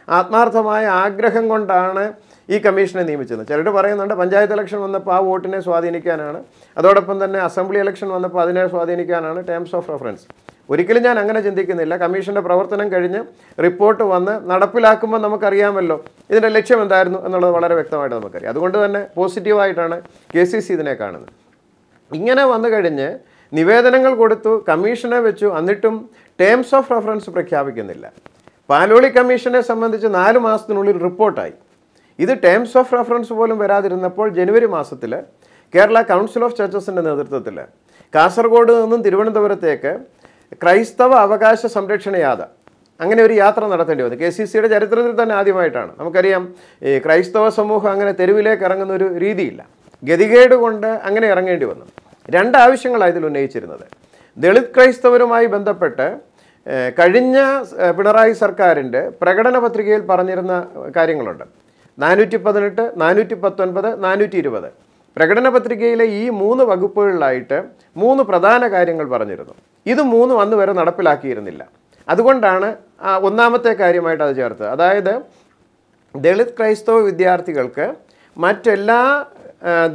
ആത്മാർത്ഥമായ ആഗ്രഹം കൊണ്ടാണ് ഈ കമ്മീഷനെ നിയമിച്ചത്. ചിലർ പറയുന്നുണ്ട് പഞ്ചായത്ത് ഇലക്ഷൻ വന്നപ്പോൾ ആ വോട്ടിനെ സ്വാധീനിക്കാനാണ്. അതോടൊപ്പം തന്നെ അസംബ്ലി ഇലക്ഷൻ വന്നപ്പോൾ അതിനെ സ്വാധീനിക്കാനാണ് ടേംസ് ഓഫ് റെഫറൻസ്. ഒരിക്കലും ഞാൻ അങ്ങനെ ചിന്തിക്കുന്നില്ല. കമ്മീഷന്റെ പ്രവർത്തനം കഴിഞ്ഞ് റിപ്പോർട്ട് വന്ന് നടപ്പിലാക്കുമ്പോൾ നമുക്കറിയാമല്ലോ ഇതിന്റെ ലക്ഷ്യം എന്തായിരുന്നു എന്നുള്ളത് വളരെ വ്യക്തമായിട്ട് നമുക്കറിയാം. അതുകൊണ്ട് തന്നെ പോസിറ്റീവായിട്ടാണ് കെ സി സി ഇതിനെ കാണുന്നത്. ഇങ്ങനെ വന്നു കഴിഞ്ഞ് നിവേദനങ്ങൾ കൊടുത്തു കമ്മീഷനെ വെച്ചു. എന്നിട്ടും ടേംസ് ഓഫ് റെഫറൻസ് പ്രഖ്യാപിക്കുന്നില്ല. പാലോളി കമ്മീഷനെ സംബന്ധിച്ച് നാല് മാസത്തിനുള്ളിൽ റിപ്പോർട്ടായി. ഇത് ടേംസ് ഓഫ് റെഫറൻസ് പോലും വരാതിരുന്നപ്പോൾ ജനുവരി മാസത്തിൽ കേരള കൗൺസിൽ ഓഫ് ചർച്ചസിന്റെ നേതൃത്വത്തിൽ കാസർഗോഡ് നിന്നും തിരുവനന്തപുരത്തേക്ക് ക്രൈസ്തവ അവകാശ സംരക്ഷണ യാത അങ്ങനെ ഒരു യാത്ര നടത്തേണ്ടി വന്നു. കെ സി സിയുടെ ചരിത്രത്തിൽ തന്നെ ആദ്യമായിട്ടാണ്. നമുക്കറിയാം ഈ ക്രൈസ്തവ സമൂഹം അങ്ങനെ തെരുവിലേക്ക് ഇറങ്ങുന്ന ഒരു രീതിയില്ല. ഗതികേട് കൊണ്ട് അങ്ങനെ ഇറങ്ങേണ്ടി വന്നു. രണ്ട് ആവശ്യങ്ങളാണ് ഇതിൽ ഉന്നയിച്ചിരുന്നത്. ദളിത് ക്രൈസ്തവരുമായി ബന്ധപ്പെട്ട് കഴിഞ്ഞ പിണറായി സർക്കാരിന്റെ പ്രകടന പത്രികയിൽ പറഞ്ഞിരുന്ന കാര്യങ്ങളുണ്ട്. നാനൂറ്റി പതിനെട്ട് നാനൂറ്റി പത്തൊൻപത് നാനൂറ്റി ഇരുപത് പ്രകടന പത്രികയിലെ ഈ മൂന്ന് വകുപ്പുകളിലായിട്ട് മൂന്ന് പ്രധാന കാര്യങ്ങൾ പറഞ്ഞിരുന്നു. ഇത് മൂന്നും അന്ന് വരെ നടപ്പിലാക്കിയിരുന്നില്ല. അതുകൊണ്ടാണ് ഒന്നാമത്തെ കാര്യമായിട്ട് അത് ചേർത്തത്. അതായത് ദളിത് ക്രൈസ്തവ വിദ്യാർത്ഥികൾക്ക് മറ്റെല്ലാ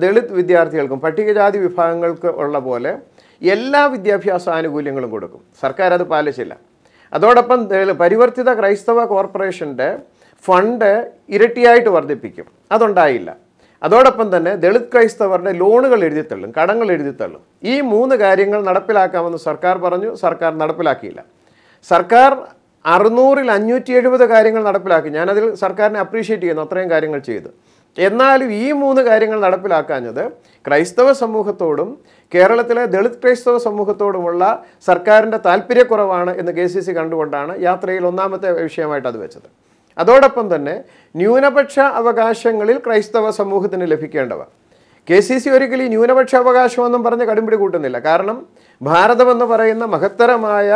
ദളിത് വിദ്യാർത്ഥികൾക്കും പട്ടികജാതി വിഭാഗങ്ങൾക്ക് ഉള്ള പോലെ എല്ലാ വിദ്യാഭ്യാസ ആനുകൂല്യങ്ങളും കൊടുക്കും. സർക്കാർ അത് പാലിച്ചില്ല. അതോടൊപ്പം പരിവർത്തിത ക്രൈസ്തവ കോർപ്പറേഷന്റെ ഫണ്ട് ഇരട്ടിയായിട്ട് വർദ്ധിപ്പിക്കും. അതുണ്ടായില്ല. അതോടൊപ്പം തന്നെ ദളിത് ക്രൈസ്തവരുടെ ലോണുകൾ എഴുതിത്തള്ളും കടങ്ങൾ എഴുതിത്തള്ളും ഈ മൂന്ന് കാര്യങ്ങൾ നടപ്പിലാക്കാമെന്ന് സർക്കാർ പറഞ്ഞു സർക്കാർ നടപ്പിലാക്കിയില്ല. സർക്കാർ അറുന്നൂറിൽ അഞ്ഞൂറ്റി എഴുപത് കാര്യങ്ങൾ നടപ്പിലാക്കി. ഞാനതിൽ സർക്കാരിനെ അപ്രീഷിയേറ്റ് ചെയ്യുന്നു അത്രയും കാര്യങ്ങൾ ചെയ്തു. എന്നാലും ഈ മൂന്ന് കാര്യങ്ങൾ നടപ്പിലാക്കാഞ്ഞത് ക്രൈസ്തവ സമൂഹത്തോടും കേരളത്തിലെ ദളിത് ക്രൈസ്തവ സമൂഹത്തോടുമുള്ള സർക്കാരിന്റെ താല്പര്യക്കുറവാണ് എന്ന് കെ സി സി കണ്ടുകൊണ്ടാണ് യാത്രയിൽ ഒന്നാമത്തെ വിഷയമായിട്ട് അത് വെച്ചത്. അതോടൊപ്പം തന്നെ ന്യൂനപക്ഷ അവകാശങ്ങളിൽ ക്രൈസ്തവ സമൂഹത്തിന് ലഭിക്കേണ്ടവ. കെ സി സി ഒരിക്കലും ഈ ന്യൂനപക്ഷ അവകാശമെന്നും പറഞ്ഞ് കടുംപിടി കൂട്ടുന്നില്ല. കാരണം ഭാരതമെന്ന് പറയുന്ന മഹത്തരമായ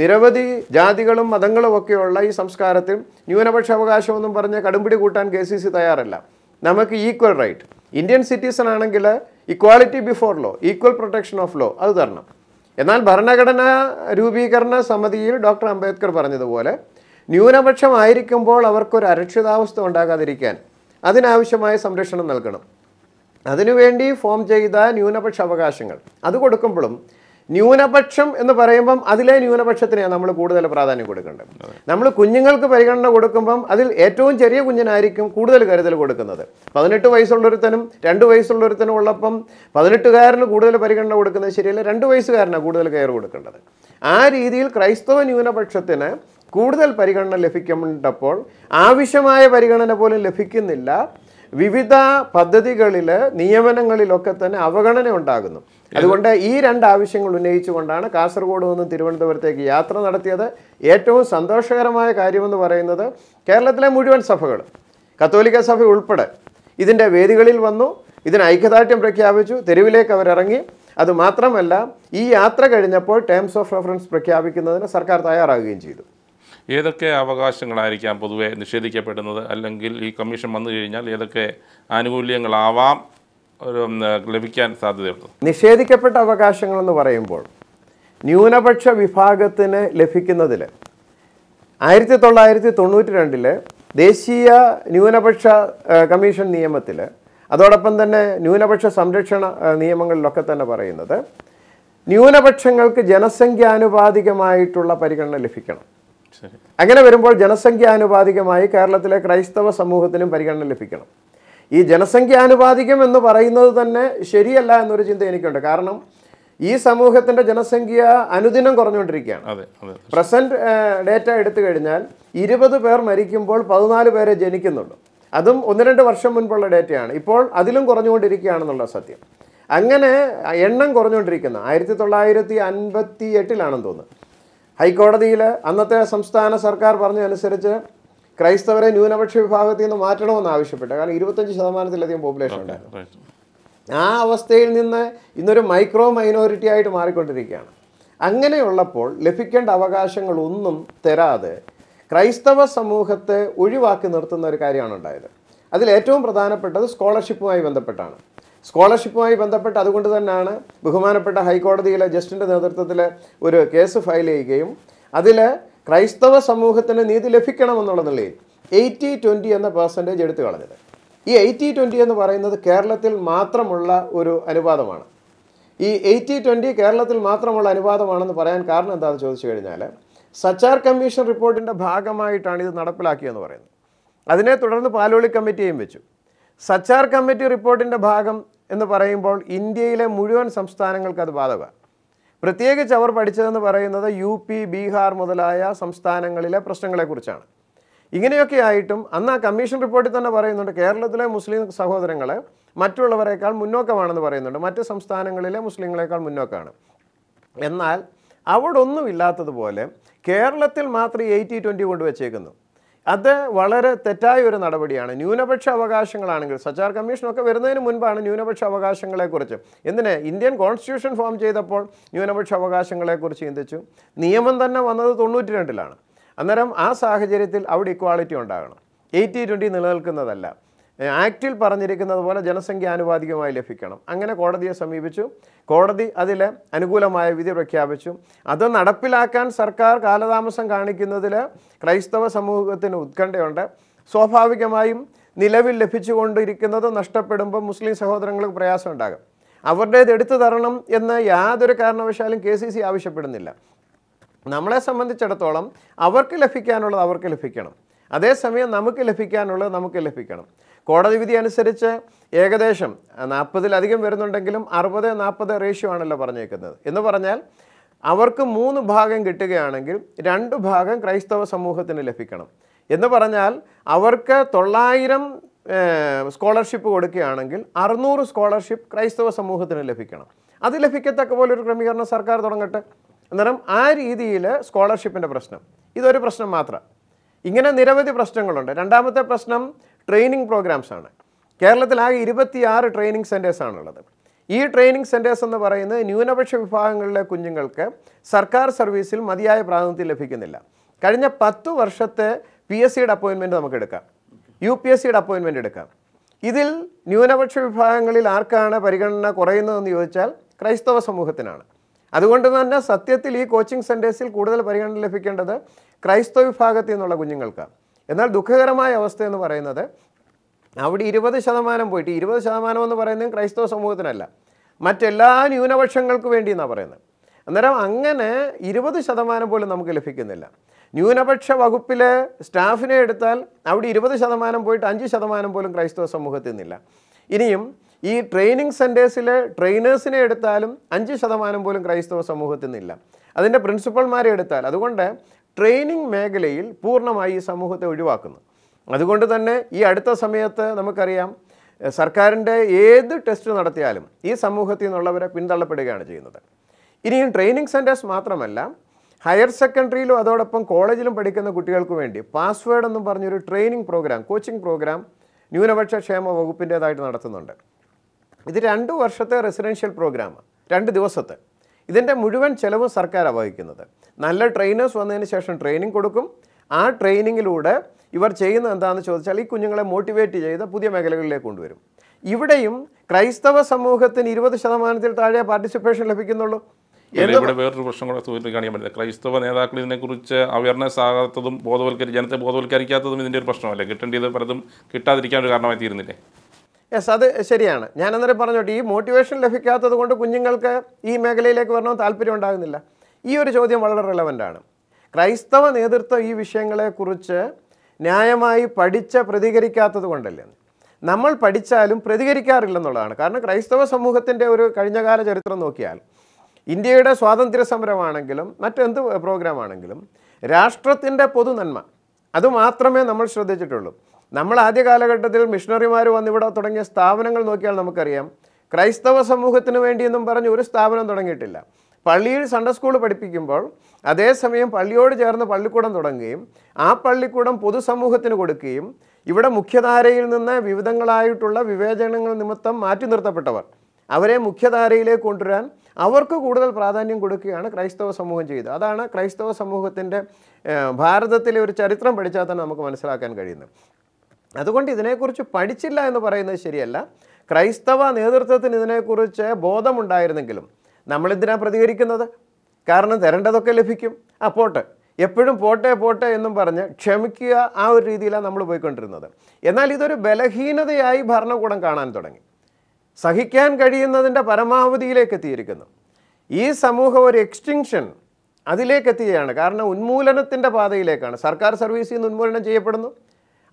നിരവധി ജാതികളും മതങ്ങളും ഒക്കെയുള്ള ഈ സംസ്കാരത്തിൽ ന്യൂനപക്ഷ അവകാശമെന്നും പറഞ്ഞ് കടുംപിടി കൂട്ടാൻ കെ സി സി തയ്യാറല്ല. നമുക്ക് ഈക്വൽ റൈറ്റ് ഇന്ത്യൻ സിറ്റിസൺ ആണെങ്കിൽ equality before law equal protection of law അത് തരണം. എന്നാൽ ഭരണഘടനാ രൂപീകരണ സമിതിയിൽ ഡോക്ടർ അംബേദ്കർ പറഞ്ഞതുപോലെ ന്യൂനപക്ഷം ആയിരിക്കുമ്പോൾ അവർക്കൊരു അരക്ഷിതാവസ്ഥ ഉണ്ടാകാതിരിക്കാൻ അതിനാവശ്യമായ സംരക്ഷണം നൽകണം. അതിനുവേണ്ടി ഫോം ചെയ്ത ന്യൂനപക്ഷ അവകാശങ്ങൾ അത് കൊടുക്കുമ്പോഴും ന്യൂനപക്ഷം എന്ന് പറയുമ്പം അതിലെ ന്യൂനപക്ഷത്തിനെയാണ് നമ്മൾ കൂടുതൽ പ്രാധാന്യം കൊടുക്കേണ്ടത്. നമ്മൾ കുഞ്ഞുങ്ങൾക്ക് പരിഗണന കൊടുക്കുമ്പം അതിൽ ഏറ്റവും ചെറിയ കുഞ്ഞിനായിരിക്കും കൂടുതൽ കരുതൽ കൊടുക്കുന്നത്. പതിനെട്ട് വയസ്സുള്ളൊരുത്തനും രണ്ട് വയസ്സുള്ളൊരുത്തനും ഉള്ളപ്പം പതിനെട്ടുകാരന് കൂടുതൽ പരിഗണന കൊടുക്കുന്നത് ശരിയല്ല രണ്ട് വയസ്സുകാരനാണ് കൂടുതൽ കെയർ കൊടുക്കേണ്ടത്. ആ രീതിയിൽ ക്രൈസ്തവ ന്യൂനപക്ഷത്തിന് കൂടുതൽ പരിഗണന ലഭിക്കേണ്ടപ്പോൾ ആവശ്യമായ പരിഗണന പോലും ലഭിക്കുന്നില്ല. വിവിധ പദ്ധതികളിൽ നിയമനങ്ങളിലൊക്കെ തന്നെ അവഗണന ഉണ്ടാകുന്നു. അതുകൊണ്ട് ഈ രണ്ട് ആവശ്യങ്ങൾ ഉന്നയിച്ചുകൊണ്ടാണ് കാസർഗോഡ് നിന്ന് തിരുവനന്തപുരത്തേക്ക് യാത്ര നടത്തിയത്. ഏറ്റവും സന്തോഷകരമായ കാര്യമെന്ന് പറയുന്നത് കേരളത്തിലെ മുഴുവൻ സഭകൾ കത്തോലിക്ക സഭ ഉൾപ്പെടെ ഇതിന്റെ വേദികളിൽ വന്നു ഇതിന് ഐക്യദാർഢ്യം പ്രഖ്യാപിച്ചു തെരുവിലേക്ക് അവരിറങ്ങി അതുമാത്രമല്ല ഈ യാത്ര കഴിഞ്ഞപ്പോൾ ടേംസ് ഓഫ് റെഫറൻസ് പ്രഖ്യാപിക്കുന്നതിന് സർക്കാർ തയ്യാറാകുകയും ചെയ്തു. ഏതൊക്കെ അവകാശങ്ങളായിരിക്കാം പൊതുവെ നിഷേധിക്കപ്പെടുന്നത്? അല്ലെങ്കിൽ ഈ കമ്മീഷൻ വന്നു കഴിഞ്ഞാൽ ഏതൊക്കെ ആനുകൂല്യങ്ങളാവാം? ഒരു ലഭിക്കാൻ സാധ്യതയുള്ളത് നിഷേധിക്കപ്പെട്ട അവകാശങ്ങളെന്ന് പറയുമ്പോൾ ന്യൂനപക്ഷ വിഭാഗത്തിന് ലഭിക്കുന്നതിൽ ആയിരത്തി തൊള്ളായിരത്തി തൊണ്ണൂറ്റി രണ്ടിൽ ദേശീയ ന്യൂനപക്ഷ കമ്മീഷൻ നിയമത്തിൽ അതോടൊപ്പം തന്നെ ന്യൂനപക്ഷ സംരക്ഷണ നിയമങ്ങളിലൊക്കെ തന്നെ പറയുന്നത് ന്യൂനപക്ഷങ്ങൾക്ക് ജനസംഖ്യാനുപാതികമായിട്ടുള്ള പരിഗണന ലഭിക്കണം. അങ്ങനെ വരുമ്പോൾ ജനസംഖ്യാനുപാതികമായി കേരളത്തിലെ ക്രൈസ്തവ സമൂഹത്തിനും പരിഗണന ലഭിക്കണം. ഈ ജനസംഖ്യാനുപാതികം എന്ന് പറയുന്നത് തന്നെ ശരിയല്ല എന്നൊരു ചിന്ത എനിക്കുണ്ട്. കാരണം ഈ സമൂഹത്തിന്റെ ജനസംഖ്യ അനുദിനം കുറഞ്ഞുകൊണ്ടിരിക്കുകയാണ്. പ്രസന്റ് ഡേറ്റ എടുത്തു കഴിഞ്ഞാൽ ഇരുപത് പേർ മരിക്കുമ്പോൾ പതിനാല് പേരെ ജനിക്കുന്നുള്ളൂ. അതും ഒന്ന് രണ്ട് വർഷം മുൻപുള്ള ഡേറ്റയാണ് ഇപ്പോൾ അതിലും കുറഞ്ഞുകൊണ്ടിരിക്കുകയാണെന്നുള്ള സത്യം. അങ്ങനെ എണ്ണം കുറഞ്ഞുകൊണ്ടിരിക്കുന്നു. ആയിരത്തി തൊള്ളായിരത്തി അൻപത്തി എട്ടിലാണെന്ന് തോന്നുന്നു. ഹൈക്കോടതിയിൽ അന്നത്തെ സംസ്ഥാന സർക്കാർ പറഞ്ഞതനുസരിച്ച് ക്രൈസ്തവരെ ന്യൂനപക്ഷ വിഭാഗത്തിൽ നിന്ന് മാറ്റണമെന്ന് ആവശ്യപ്പെട്ട കാരണം ഇരുപത്തഞ്ച് ശതമാനത്തിലധികം പോപ്പുലേഷൻ ഉണ്ടായിരുന്നു. ആ അവസ്ഥയിൽ നിന്ന് ഇന്നൊരു മൈക്രോ മൈനോറിറ്റി ആയിട്ട് മാറിക്കൊണ്ടിരിക്കുകയാണ്. അങ്ങനെയുള്ളപ്പോൾ ലഭിക്കേണ്ട അവകാശങ്ങളൊന്നും തരാതെ ക്രൈസ്തവ സമൂഹത്തെ ഒഴിവാക്കി നിർത്തുന്ന ഒരു കാര്യമാണ് ഉണ്ടായത്. അതിൽ ഏറ്റവും പ്രധാനപ്പെട്ടത് സ്കോളർഷിപ്പുമായി ബന്ധപ്പെട്ടാണ്. സ്കോളർഷിപ്പുമായി ബന്ധപ്പെട്ട് അതുകൊണ്ട് തന്നെയാണ് ബഹുമാനപ്പെട്ട ഹൈക്കോടതിയിലെ ജസ്റ്റിന്റെ നേതൃത്വത്തിൽ ഒരു കേസ് ഫയൽ ചെയ്യുകയും അതിൽ ക്രൈസ്തവ സമൂഹത്തിന് നീതി ലഭിക്കണമെന്നുള്ള നിലയിൽ എയ്റ്റി ട്വന്റി എന്ന പെർസെന്റേജ് എടുത്തു കളഞ്ഞത്. ഈ എയ്റ്റി ട്വന്റി എന്ന് പറയുന്നത് കേരളത്തിൽ മാത്രമുള്ള ഒരു അനുപാതമാണ്. ഈ എയ്റ്റി ട്വന്റി കേരളത്തിൽ മാത്രമുള്ള അനുപാതമാണെന്ന് പറയാൻ കാരണം എന്താണെന്ന് ചോദിച്ചു കഴിഞ്ഞാൽ സച്ചാർ കമ്മീഷൻ റിപ്പോർട്ടിന്റെ ഭാഗമായിട്ടാണ് ഇത് നടപ്പിലാക്കിയെന്ന് പറയുന്നത്. അതിനെ തുടർന്ന് പാലോളി കമ്മിറ്റിയും വെച്ചു. സച്ചാർ കമ്മിറ്റി റിപ്പോർട്ടിന്റെ ഭാഗം എന്ന് പറയുമ്പോൾ ഇന്ത്യയിലെ മുഴുവൻ സംസ്ഥാനങ്ങൾക്ക് അത് ബാധകമാണ്. പ്രത്യേകിച്ച് അവർ പഠിച്ചതെന്ന് പറയുന്നത് യു പി ബീഹാർ മുതലായ സംസ്ഥാനങ്ങളിലെ പ്രശ്നങ്ങളെക്കുറിച്ചാണ്. ഇങ്ങനെയൊക്കെ ആയിട്ടും അന്ന് ആ കമ്മീഷൻ റിപ്പോർട്ടിൽ തന്നെ പറയുന്നുണ്ട് കേരളത്തിലെ മുസ്ലിം സഹോദരങ്ങൾ മറ്റുള്ളവരെക്കാൾ മുന്നോക്കമാണെന്ന് പറയുന്നുണ്ട് മറ്റ് സംസ്ഥാനങ്ങളിലെ മുസ്ലിങ്ങളെക്കാൾ മുന്നോക്കമാണ് എന്നാൽ അവിടെ ഒന്നുമില്ലാത്തതുപോലെ കേരളത്തിൽ മാത്രം എയ്റ്റി ട്വന്റി കൊണ്ടുവച്ചേക്കുന്നു. അത് വളരെ തെറ്റായ ഒരു നടപടിയാണ്. ന്യൂനപക്ഷ അവകാശങ്ങളാണെങ്കിൽ സച്ചാർ കമ്മീഷനൊക്കെ വരുന്നതിന് മുൻപാണ് ന്യൂനപക്ഷ അവകാശങ്ങളെക്കുറിച്ച്. എന്തിന്? ഇന്ത്യൻ കോൺസ്റ്റിറ്റ്യൂഷൻ ഫോം ചെയ്തപ്പോൾ ന്യൂനപക്ഷ അവകാശങ്ങളെക്കുറിച്ച് ചിന്തിച്ചു. നിയമം തന്നെ വന്നത് തൊണ്ണൂറ്റി രണ്ടിലാണ് അന്നേരം ആ സാഹചര്യത്തിൽ അവിടെ ഇക്വാളിറ്റി ഉണ്ടാകണം. Eighty twenty നിലനിൽക്കുന്നതല്ല. ആക്റ്റിൽ പറഞ്ഞിരിക്കുന്നത് പോലെ ജനസംഖ്യ ആനുപാതികമായി ലഭിക്കണം. അങ്ങനെ കോടതിയെ സമീപിച്ചു. കോടതി അതിൽ അനുകൂലമായ വിധി പ്രഖ്യാപിച്ചു. അത് നടപ്പിലാക്കാൻ സർക്കാർ കാലതാമസം കാണിക്കുന്നതിൽ ക്രൈസ്തവ സമൂഹത്തിന് ഉത്കണ്ഠയുണ്ട്. സ്വാഭാവികമായും നിലവിൽ ലഭിച്ചുകൊണ്ടിരിക്കുന്നത് നഷ്ടപ്പെടുമ്പോൾ മുസ്ലിം സഹോദരങ്ങൾക്ക് പ്രയാസം ഉണ്ടാകും അവരുടേത് എടുത്തു തരണം എന്ന് യാതൊരു കാരണവശാലും കെ സി സി ആവശ്യപ്പെടുന്നില്ല. നമ്മളെ സംബന്ധിച്ചിടത്തോളം അവർക്ക് ലഭിക്കാനുള്ളത് അവർക്ക് ലഭിക്കണം. അതേസമയം നമുക്ക് ലഭിക്കാനുള്ളത് നമുക്ക് ലഭിക്കണം. കോടതി വിധി അനുസരിച്ച് ഏകദേശം നാൽപ്പതിലധികം വരുന്നുണ്ടെങ്കിലും അറുപത് നാൽപ്പത് റേഷ്യോ ആണല്ലോ പറഞ്ഞേക്കുന്നത്. എന്ന് പറഞ്ഞാൽ അവർക്ക് മൂന്ന് ഭാഗം കിട്ടുകയാണെങ്കിൽ രണ്ട് ഭാഗം ക്രൈസ്തവ സമൂഹത്തിന് ലഭിക്കണം. എന്ന് പറഞ്ഞാൽ അവർക്ക് തൊള്ളായിരം സ്കോളർഷിപ്പ് കൊടുക്കുകയാണെങ്കിൽ അറുന്നൂറ് സ്കോളർഷിപ്പ് ക്രൈസ്തവ സമൂഹത്തിന് ലഭിക്കണം. അത് ലഭിക്കത്തക്ക പോലെ ഒരു ക്രമീകരണം സർക്കാർ തുടങ്ങട്ടെ. അന്നേരം ആ രീതിയിൽ സ്കോളർഷിപ്പിന്റെ പ്രശ്നം. ഇതൊരു പ്രശ്നം മാത്രം. ഇങ്ങനെ നിരവധി പ്രശ്നങ്ങളുണ്ട്. രണ്ടാമത്തെ പ്രശ്നം ട്രെയിനിങ് പ്രോഗ്രാംസ് ആണ്. കേരളത്തിൽ ആകെ ഇരുപത്തിയാറ് ട്രെയിനിങ് സെന്റേഴ്സ് ആണുള്ളത്. ഈ ട്രെയിനിങ് സെന്റേഴ്സ് എന്ന് പറയുന്നത് ന്യൂനപക്ഷ വിഭാഗങ്ങളിലെ കുഞ്ഞുങ്ങൾക്ക് സർക്കാർ സർവീസിൽ മതിയായ പ്രാതിനിധ്യം ലഭിക്കുന്നില്ല. കഴിഞ്ഞ പത്ത് വർഷത്തെ പി എസ് സിയുടെ അപ്പോയിൻമെന്റ് നമുക്ക് എടുക്കാം. യു പി എസ് സിയുടെ അപ്പോയിൻമെന്റ് എടുക്കാം. ഇതിൽ ന്യൂനപക്ഷ വിഭാഗങ്ങളിൽ ആർക്കാണ് പരിഗണന കുറയുന്നതെന്ന് ചോദിച്ചാൽ ക്രൈസ്തവ സമൂഹത്തിനാണ്. അതുകൊണ്ട് തന്നെ സത്യത്തിൽ ഈ കോച്ചിങ് സെന്റേഴ്സിൽ കൂടുതൽ പരിഗണന ലഭിക്കേണ്ടത് ക്രൈസ്തവ വിഭാഗത്തിൽ നിന്നുള്ള കുഞ്ഞുങ്ങൾക്കാണ്. എന്നാൽ ദുഃഖകരമായ അവസ്ഥ എന്ന് പറയുന്നത് അവിടെ ഇരുപത് ശതമാനം പോയിട്ട് ഇരുപത് ശതമാനം എന്ന് പറയുന്നത് ക്രൈസ്തവ സമൂഹത്തിനല്ല. മറ്റെല്ലാ ന്യൂനപക്ഷങ്ങൾക്ക് വേണ്ടി എന്നാണ് പറയുന്നത്. അന്നേരം അങ്ങനെ ഇരുപത് ശതമാനം പോലും നമുക്ക് ലഭിക്കുന്നില്ല. ന്യൂനപക്ഷ വകുപ്പിലെ സ്റ്റാഫിനെ എടുത്താൽ അവിടെ ഇരുപത് ശതമാനം പോയിട്ട് അഞ്ച് ശതമാനം പോലും ക്രൈസ്തവ സമൂഹത്തിൽ നിന്നില്ല. ഇനിയും ഈ ട്രെയിനിങ് സെന്റേഴ്സിലെ ട്രെയിനേഴ്സിനെ എടുത്താലും അഞ്ച് ശതമാനം പോലും ക്രൈസ്തവ സമൂഹത്തിൽ നിന്നില്ല. അതിന്റെ പ്രിൻസിപ്പൾമാരെ എടുത്താൽ. അതുകൊണ്ട് ട്രെയിനിങ് മേഖലയിൽ പൂർണമായി ഈ സമൂഹത്തെ ഒഴിവാക്കുന്നു. അതുകൊണ്ട് തന്നെ ഈ അടുത്ത സമയത്ത് നമുക്കറിയാം സർക്കാരിന്റെ ഏത് ടെസ്റ്റ് നടത്തിയാലും ഈ സമൂഹത്തിൽ നിന്നുള്ളവരെ പിന്തള്ളപ്പെടുകയാണ് ചെയ്യുന്നത്. ഇനിയും ട്രെയിനിങ് സെന്റേഴ്സ് മാത്രമല്ല ഹയർ സെക്കൻഡറിയിലും അതോടൊപ്പം കോളേജിലും പഠിക്കുന്ന കുട്ടികൾക്ക് വേണ്ടി പാസ്വേഡ് എന്നും പറഞ്ഞൊരു ട്രെയിനിങ് പ്രോഗ്രാം കോച്ചിങ് പ്രോഗ്രാം ന്യൂനപക്ഷ ക്ഷേമ വകുപ്പിന്റേതായിട്ട് നടത്തുന്നുണ്ട്. ഇത് രണ്ട് വർഷത്തെ റെസിഡൻഷ്യൽ പ്രോഗ്രാം രണ്ട് ദിവസത്തെ. ഇതിന്റെ മുഴുവൻ ചെലവും സർക്കാരാണ് വഹിക്കുന്നത്. നല്ല ട്രെയിനേഴ്സ് വന്നതിന് ശേഷം ട്രെയിനിങ് കൊടുക്കും. ആ ട്രെയിനിങ്ങിലൂടെ ഇവർ ചെയ്യുന്നത് എന്താണെന്ന് ചോദിച്ചാൽ ഈ കുഞ്ഞുങ്ങളെ മോട്ടിവേറ്റ് ചെയ്ത് പുതിയ മേഖലകളിലേക്ക് കൊണ്ടുവരും. ഇവിടെയും ക്രൈസ്തവ സമൂഹത്തിന് ഇരുപത് ശതമാനത്തിൽ താഴെ പാർട്ടിസിപ്പേഷൻ ലഭിക്കുന്നുള്ളൂ. ഇവിടെ വേറൊരു പ്രശ്നം കൂടെ സൂചിപ്പിക്കാൻ പറ്റില്ല. ക്രൈസ്തവ നേതാക്കൾ ഇതിനെക്കുറിച്ച് അവയർനെസ് ആകാത്തതും ബോധവൽക്കരി ജനത്തെ ബോധവൽക്കരിക്കാത്തതും ഇതിന്റെ ഒരു പ്രശ്നമല്ലേ? കിട്ടേണ്ടത് പലതും കിട്ടാതിരിക്കാൻ ഒരു കാരണമായി തീരുന്നില്ലേ? യെസ് അത് ശരിയാണ്. ഞാൻ അന്നേരം പറഞ്ഞോട്ടെ ഈ മോട്ടിവേഷൻ ലഭിക്കാത്തത് കൊണ്ട് കുഞ്ഞുങ്ങൾക്ക് ഈ മേഖലയിലേക്ക് വരണമെന്ന് താല്പര്യം ഉണ്ടാകുന്നില്ല. ഈ ഒരു ചോദ്യം വളരെ റിലവന്റ് ആണ്. ക്രൈസ്തവ നേതൃത്വം ഈ വിഷയങ്ങളെക്കുറിച്ച് ന്യായമായി പഠിച്ച് പ്രതികരിക്കാത്തത് കൊണ്ടല്ലേ? നമ്മൾ പഠിച്ചാലും പ്രതികരിക്കാറില്ലെന്നുള്ളതാണ് കാരണം ക്രൈസ്തവ സമൂഹത്തിന്റെ ഒരു കഴിഞ്ഞകാല ചരിത്രം നോക്കിയാൽ ഇന്ത്യയുടെ സ്വാതന്ത്ര്യ സമരമാണെങ്കിലും മറ്റെന്ത് പ്രോഗ്രാം ആണെങ്കിലും രാഷ്ട്രത്തിന്റെ പൊതു നന്മ അതുമാത്രമേ നമ്മൾ ശ്രദ്ധിച്ചിട്ടുള്ളൂ. നമ്മൾ ആദ്യ കാലഘട്ടത്തിൽ മിഷണറിമാർ വന്നിവിടെ തുടങ്ങിയ സ്ഥാപനങ്ങൾ നോക്കിയാൽ നമുക്കറിയാം. ക്രൈസ്തവ സമൂഹത്തിന് വേണ്ടിയെന്നും പറഞ്ഞ് ഒരു സ്ഥാപനം തുടങ്ങിയിട്ടില്ല. പള്ളിയിൽ സൺഡേ സ്കൂൾ പഠിപ്പിക്കുമ്പോൾ അതേസമയം പള്ളിയോട് ചേർന്ന് പള്ളിക്കൂടം തുടങ്ങുകയും ആ പള്ളിക്കൂടം പൊതുസമൂഹത്തിന് കൊടുക്കുകയും ഇവിടെ മുഖ്യധാരയിൽ നിന്ന് വിവിധങ്ങളായിട്ടുള്ള വിവേചനങ്ങൾ നിമിത്തം മാറ്റി നിർത്തപ്പെട്ടവർ അവരെ മുഖ്യധാരയിലേക്ക് കൊണ്ടുവരാൻ അവർക്ക് കൂടുതൽ പ്രാധാന്യം കൊടുക്കുകയാണ് ക്രൈസ്തവ സമൂഹം ചെയ്തത്. അതാണ് ക്രൈസ്തവ സമൂഹത്തിന്റെ ഭാരതത്തിലെ ഒരു ചരിത്രം പഠിച്ചാൽ തന്നെ നമുക്ക് മനസ്സിലാക്കാൻ കഴിയുന്നത്. അതുകൊണ്ട് ഇതിനെക്കുറിച്ച് പഠിച്ചില്ല എന്ന് പറയുന്നത് ശരിയല്ല. ക്രൈസ്തവ നേതൃത്വത്തിന് ഇതിനെക്കുറിച്ച് ബോധമുണ്ടായിരുന്നെങ്കിലും നമ്മളെന്തിനാണ് പ്രതികരിക്കുന്നത്? കാരണം തരേണ്ടതൊക്കെ ലഭിക്കും. ആ പോട്ടെ. എപ്പോഴും പോട്ടെ പോട്ടെ എന്നും പറഞ്ഞ് ക്ഷമിക്കുക ആ ഒരു രീതിയിലാണ് നമ്മൾ പോയിക്കൊണ്ടിരുന്നത്. എന്നാൽ ഇതൊരു ബലഹീനതയായി ഭരണകൂടം കാണാൻ തുടങ്ങി. സഹിക്കാൻ കഴിയുന്നതിന്റെ പരമാവധിയിലേക്ക് എത്തിയിരിക്കുന്നു. ഈ സമൂഹം ഒരു എക്സ്റ്റിങ്ഷൻ അതിലേക്ക് എത്തുകയാണ് കാരണം ഉന്മൂലനത്തിന്റെ പാതയിലേക്കാണ്. സർക്കാർ സർവീസിൽ നിന്ന് ഉന്മൂലനം ചെയ്യപ്പെടുന്നു.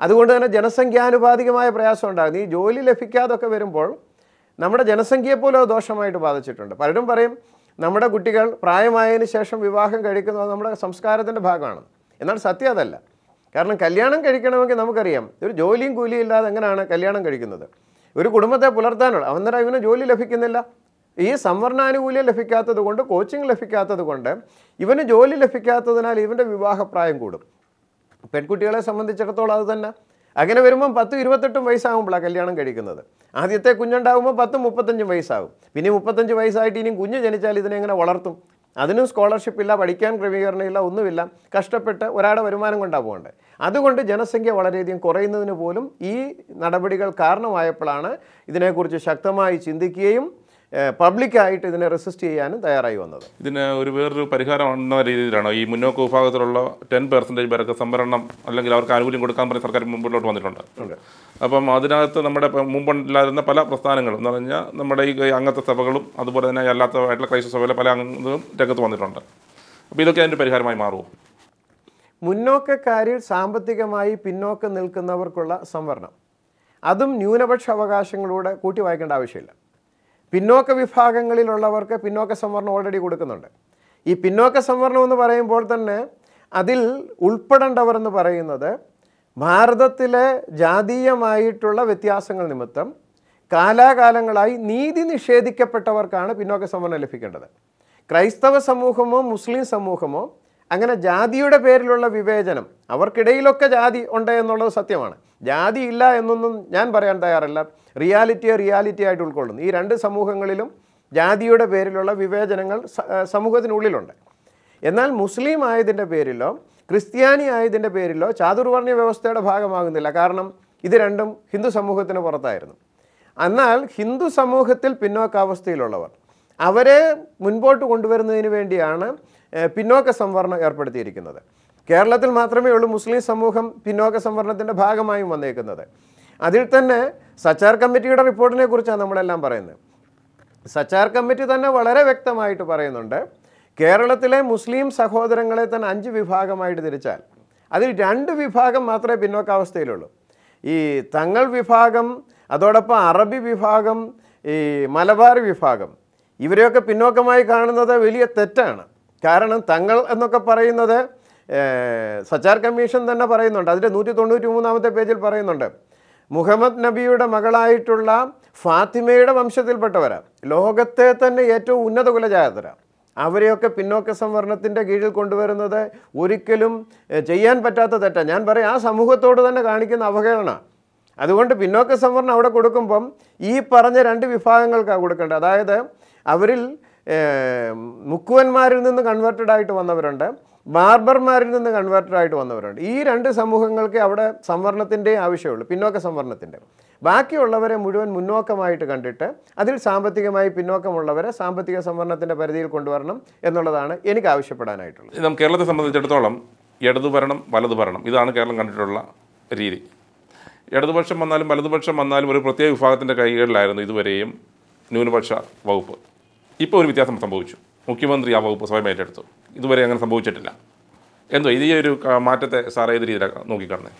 അതുകൊണ്ട് തന്നെ ജനസംഖ്യാനുപാതികമായ പ്രയാസം ഉണ്ടാകും. ഈ ജോലി ലഭിക്കാതൊക്കെ വരുമ്പോൾ നമ്മുടെ ജനസംഖ്യയെ പോലും അത് ദോഷമായിട്ട് ബാധിച്ചിട്ടുണ്ട്. പലരും പറയും നമ്മുടെ കുട്ടികൾ പ്രായമായതിനു ശേഷം വിവാഹം കഴിക്കുന്നത് നമ്മുടെ സംസ്കാരത്തിന്റെ ഭാഗമാണ്. എന്നാൽ സത്യം അതല്ല. കാരണം കല്യാണം കഴിക്കണമെങ്കിൽ നമുക്കറിയാം ഒരു ജോലിയും കൂലിയും ഇല്ലാതെ എങ്ങനെയാണ് കല്യാണം കഴിക്കുന്നത്? ഒരു കുടുംബത്തെ പുലർത്താനുള്ള അന്നേരം ഇവന് ജോലി ലഭിക്കുന്നില്ല. ഈ സംവരണാനുകൂല്യം ലഭിക്കാത്തത് കൊണ്ട് കോച്ചിങ് ലഭിക്കാത്തത് കൊണ്ട് ഇവന് ജോലി ലഭിക്കാത്തതിനാൽ ഇവന്റെ വിവാഹപ്രായം കൂടും. പെൺകുട്ടികളെ സംബന്ധിച്ചിടത്തോളം അത് തന്നെ. അങ്ങനെ വരുമ്പം പത്ത് ഇരുപത്തെട്ടും വയസ്സാകുമ്പോഴാണ് കല്യാണം കഴിക്കുന്നത്. ആദ്യത്തെ കുഞ്ഞുണ്ടാകുമ്പോൾ പത്ത് മുപ്പത്തഞ്ചും വയസ്സാകും. പിന്നെ മുപ്പത്തഞ്ച് വയസ്സായിട്ട് ഇനിയും കുഞ്ഞ് ജനിച്ചാൽ ഇതിനെ എങ്ങനെ വളർത്തും? അതിനും സ്കോളർഷിപ്പ് ഇല്ല പഠിക്കാൻ ക്രമീകരണമില്ല ഒന്നുമില്ല. കഷ്ടപ്പെട്ട് ഒരാളുടെ വരുമാനം കൊണ്ടാണ് പോകേണ്ടത് അതുകൊണ്ട് ജനസംഖ്യ വളരെയധികം കുറയുന്നതിന് പോലും ഈ നടപടികൾ കാരണമായപ്പോഴാണ് ഇതിനെക്കുറിച്ച് ശക്തമായി ചിന്തിക്കുകയും പബ്ലിക്കായിട്ട് ഇതിനെ റെസിസ്റ്റ് ചെയ്യാനും തയ്യാറായി വന്നത്. ഇതിന് ഒരു വേറൊരു പരിഹാരം എന്ന രീതിയിലാണോ. ഈ മുന്നോക്ക വിഭാഗത്തിലുള്ള ടെൻ പെർസെന്റേജ് പേർക്ക് സംവരണം അല്ലെങ്കിൽ അവർക്ക് ആനുകൂല്യം കൊടുക്കാൻ പറഞ്ഞ സർക്കാർ മുമ്പിലോട്ട് വന്നിട്ടുണ്ട്. അപ്പം അതിനകത്ത് നമ്മുടെ മുമ്പുണ്ടായിരുന്ന പല പ്രസ്ഥാനങ്ങളും എന്ന് പറഞ്ഞാൽ നമ്മുടെ ഈ അംഗത്തെ സഭകളും അതുപോലെ തന്നെ അല്ലാത്തതായിട്ടുള്ള ക്രൈസ്തവ സഭയിലെ പല അംഗങ്ങളും രംഗത്ത് വന്നിട്ടുണ്ട്. അപ്പോൾ ഇതൊക്കെ അതിന്റെ പരിഹാരമായി മാറുമോ? മുന്നോക്കക്കാരിൽ സാമ്പത്തികമായി പിന്നോക്കം നിൽക്കുന്നവർക്കുള്ള സംവരണം. അതും ന്യൂനപക്ഷ അവകാശങ്ങളോട് കൂട്ടി വായിക്കേണ്ട ആവശ്യമില്ല. പിന്നോക്ക വിഭാഗങ്ങളിലുള്ളവർക്ക് പിന്നോക്ക സംവരണം ഓൾറെഡി കൊടുക്കുന്നുണ്ട്. ഈ പിന്നോക്ക സംവരണം എന്ന് പറയുമ്പോൾ തന്നെ അതിൽ ഉൾപ്പെടേണ്ടവർ എന്ന് പറയുന്നത് ഭാരതത്തിലെ ജാതീയമായിട്ടുള്ള വ്യത്യാസങ്ങൾ നിമിത്തം കാലാകാലങ്ങളായി നീതി നിഷേധിക്കപ്പെട്ടവർക്കാണ് പിന്നോക്ക സംവരണം ലഭിക്കേണ്ടത്. ക്രൈസ്തവ സമൂഹമോ മുസ്ലിം സമൂഹമോ അങ്ങനെ ജാതിയുടെ പേരിലുള്ള വിവേചനം അവർക്കിടയിലൊക്കെ ജാതി ഉണ്ട് എന്നുള്ളത് സത്യമാണ്. ജാതി ഇല്ല എന്നൊന്നും ഞാൻ പറയാൻ തയ്യാറല്ല. റിയാലിറ്റിയെ റിയാലിറ്റി ആയിട്ട് ഉൾക്കൊള്ളുന്നു. ഈ രണ്ട് സമൂഹങ്ങളിലും ജാതിയുടെ പേരിലുള്ള വിവേചനങ്ങൾ സമൂഹത്തിനുള്ളിലുണ്ട്. എന്നാൽ മുസ്ലിം ആയതിന്റെ പേരിലോ ക്രിസ്ത്യാനി ആയതിന്റെ പേരിലോ ചാതുർവർണ വ്യവസ്ഥയുടെ ഭാഗമാകുന്നില്ല. കാരണം ഇത് രണ്ടും ഹിന്ദു സമൂഹത്തിന് പുറത്തായിരുന്നു. എന്നാൽ ഹിന്ദു സമൂഹത്തിൽ പിന്നോക്കാവസ്ഥയിലുള്ളവർ അവരെ മുൻപോട്ട് കൊണ്ടുവരുന്നതിന് വേണ്ടിയാണ് പിന്നോക്ക സംവരണം ഏർപ്പെടുത്തിയിരിക്കുന്നത്. കേരളത്തിൽ മാത്രമേ ഉള്ളൂ മുസ്ലിം സമൂഹം പിന്നോക്ക സംവരണത്തിന്റെ ഭാഗമായും വന്നേക്കുന്നത്. അതിൽ തന്നെ സച്ചാർ കമ്മിറ്റിയുടെ റിപ്പോർട്ടിനെ കുറിച്ചാണ് നമ്മളെല്ലാം പറയുന്നത്. സച്ചാർ കമ്മിറ്റി തന്നെ വളരെ വ്യക്തമായിട്ട് പറയുന്നുണ്ട് കേരളത്തിലെ മുസ്ലിം സഹോദരങ്ങളെ തന്നെ അഞ്ച് വിഭാഗമായിട്ട് തിരിച്ചാൽ. അതിൽ രണ്ട് വിഭാഗം മാത്രമേ പിന്നോക്കാവസ്ഥയിലുള്ളൂ. ഈ തങ്ങൾ വിഭാഗം അതോടൊപ്പം അറബി വിഭാഗം ഈ മലബാർ വിഭാഗം ഇവരെയൊക്കെ പിന്നോക്കമായി കാണുന്നത് വലിയ തെറ്റാണ്. കാരണം തങ്ങൾ എന്നൊക്കെ പറയുന്നത് സച്ചാർ കമ്മീഷൻ തന്നെ പറയുന്നുണ്ട്. അതിന്റെ നൂറ്റി തൊണ്ണൂറ്റി മൂന്നാമത്തെ പേജിൽ പറയുന്നുണ്ട്. മുഹമ്മദ് നബിയുടെ മകളായിട്ടുള്ള ഫാത്തിമയുടെ വംശത്തിൽപ്പെട്ടവരാ. ലോകത്തെ തന്നെ ഏറ്റവും ഉന്നത കുലജാതരാ. അവരെയൊക്കെ പിന്നോക്ക സംവരണത്തിന്റെ കീഴിൽ കൊണ്ടുവരുന്നത് ഒരിക്കലും ചെയ്യാൻ പറ്റാത്ത തെറ്റാണ് ഞാൻ പറയും ആ സമൂഹത്തോട് തന്നെ കാണിക്കുന്ന അവഹേളന. അതുകൊണ്ട് പിന്നോക്ക സംവരണം അവിടെ കൊടുക്കുമ്പം ഈ പറഞ്ഞ രണ്ട് വിഭാഗങ്ങൾക്കാണ് കൊടുക്കേണ്ടത്. അതായത് അവരിൽ മുക്കുവന്മാരിൽ നിന്ന് കൺവേർട്ടഡ് ആയിട്ട് വന്നവരുണ്ട്. ബാർബർമാരിൽ നിന്ന് കൺവേർട്ടഡ് ആയിട്ട് വന്നവരുണ്ട്. ഈ രണ്ട് സമൂഹങ്ങൾക്ക് അവിടെ സംവരണത്തിന്റെ ആവശ്യമുള്ളൂ പിന്നോക്ക സംവരണത്തിന്റെ. ബാക്കിയുള്ളവരെ മുഴുവൻ മുന്നോക്കമായിട്ട് കണ്ടിട്ട് അതിൽ സാമ്പത്തികമായി പിന്നോക്കമുള്ളവരെ സാമ്പത്തിക സംവരണത്തിന്റെ പരിധിയിൽ കൊണ്ടുവരണം എന്നുള്ളതാണ് എനിക്ക് ആവശ്യപ്പെടാനായിട്ടുള്ളത്. നമുക്ക് കേരളത്തെ സംബന്ധിച്ചിടത്തോളം ഇടതു ഭരണം വലതു ഭരണം ഇതാണ് കേരളം കണ്ടിട്ടുള്ള രീതി. ഇടതുപക്ഷം വന്നാലും വലതുപക്ഷം വന്നാലും ഒരു പ്രത്യേക വിഭാഗത്തിന്റെ കൈകളിലായിരുന്നു ഇതുവരെയും ന്യൂനപക്ഷ വകുപ്പ്. ഇപ്പോൾ ഒരു വ്യത്യാസം സംഭവിച്ചു. മുഖ്യമന്ത്രി ആ വകുപ്പ് സ്വയം ഏറ്റെടുത്തു. ഇതുവരെ അങ്ങനെ സംഭവിച്ചിട്ടില്ല. എന്തോ ഇത് ഒരു മാറ്റത്തെ സാർ ഏത് രീതിയിലാണ് നോക്കിക്കാണുന്നത്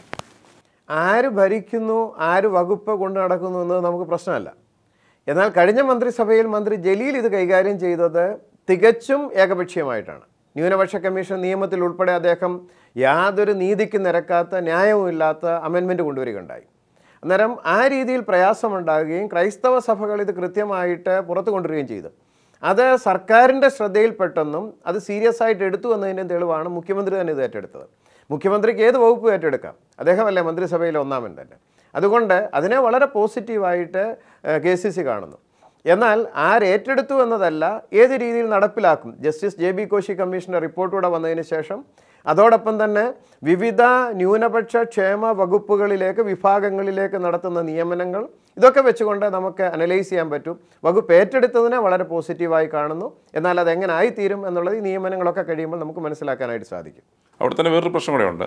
ആര് ഭരിക്കുന്നു ആര് വകുപ്പ് കൊണ്ട് നടക്കുന്നു എന്നത് നമുക്ക് പ്രശ്നമല്ല. എന്നാൽ കഴിഞ്ഞ മന്ത്രിസഭയിൽ മന്ത്രി ജലീൽ ഇത് കൈകാര്യം ചെയ്തത് തികച്ചും ഏകപക്ഷീയമായിട്ടാണ്. ന്യൂനപക്ഷ കമ്മീഷൻ നിയമത്തിൽ ഉൾപ്പെടെ അദ്ദേഹം യാതൊരു നീതിക്ക് നിരക്കാത്ത ന്യായവുമില്ലാത്ത അമെൻമെന്റ് കൊണ്ടുവരികയുണ്ടായി. അന്നേരം ആ രീതിയിൽ പ്രയാസമുണ്ടാകുകയും ക്രൈസ്തവ സഭകൾ ഇത് കൃത്യമായിട്ട് പുറത്തു കൊണ്ടുവരികയും ചെയ്തു. അത് സർക്കാരിന്റെ ശ്രദ്ധയിൽപ്പെട്ടെന്നും അത് സീരിയസ് ആയിട്ട് എടുത്തു എന്നതിന്റെ തെളിവാണ് മുഖ്യമന്ത്രി തന്നെ ഇത് ഏറ്റെടുത്തത്. മുഖ്യമന്ത്രിക്ക് ഏത് വകുപ്പ് ഏറ്റെടുക്കാം? അദ്ദേഹമല്ലേ മന്ത്രിസഭയിലെ ഒന്നാമൻ തന്നെ. അതുകൊണ്ട് അതിനെ വളരെ പോസിറ്റീവായിട്ട് കെ സി സി കാണുന്നു. എന്നാൽ ആരേറ്റെടുത്തു എന്നതല്ല ഏത് രീതിയിൽ നടപ്പിലാക്കും? ജസ്റ്റിസ് ജെ ബി കോശി കമ്മീഷന്റെ റിപ്പോർട്ടൂടെ വന്നതിന് ശേഷം അതോടൊപ്പം തന്നെ വിവിധ ന്യൂനപക്ഷ ക്ഷേമ വകുപ്പുകളിലേക്ക് വിഭാഗങ്ങളിലേക്ക് നടത്തുന്ന നിയമനങ്ങൾ. ഇതൊക്കെ വെച്ചുകൊണ്ട് നമുക്ക് അനലൈസ് ചെയ്യാൻ പറ്റും. വകുപ്പ് ഏറ്റെടുത്തതിനെ വളരെ പോസിറ്റീവായി കാണുന്നു. എന്നാൽ അത് എങ്ങനെ ആയിത്തീരും എന്നുള്ളത് ഈ നിയമനങ്ങളൊക്കെ കഴിയുമ്പോൾ നമുക്ക് മനസ്സിലാക്കാനായിട്ട് സാധിക്കും. അവിടെ തന്നെ വേറൊരു പ്രശ്നം കൂടെ ഉണ്ട്.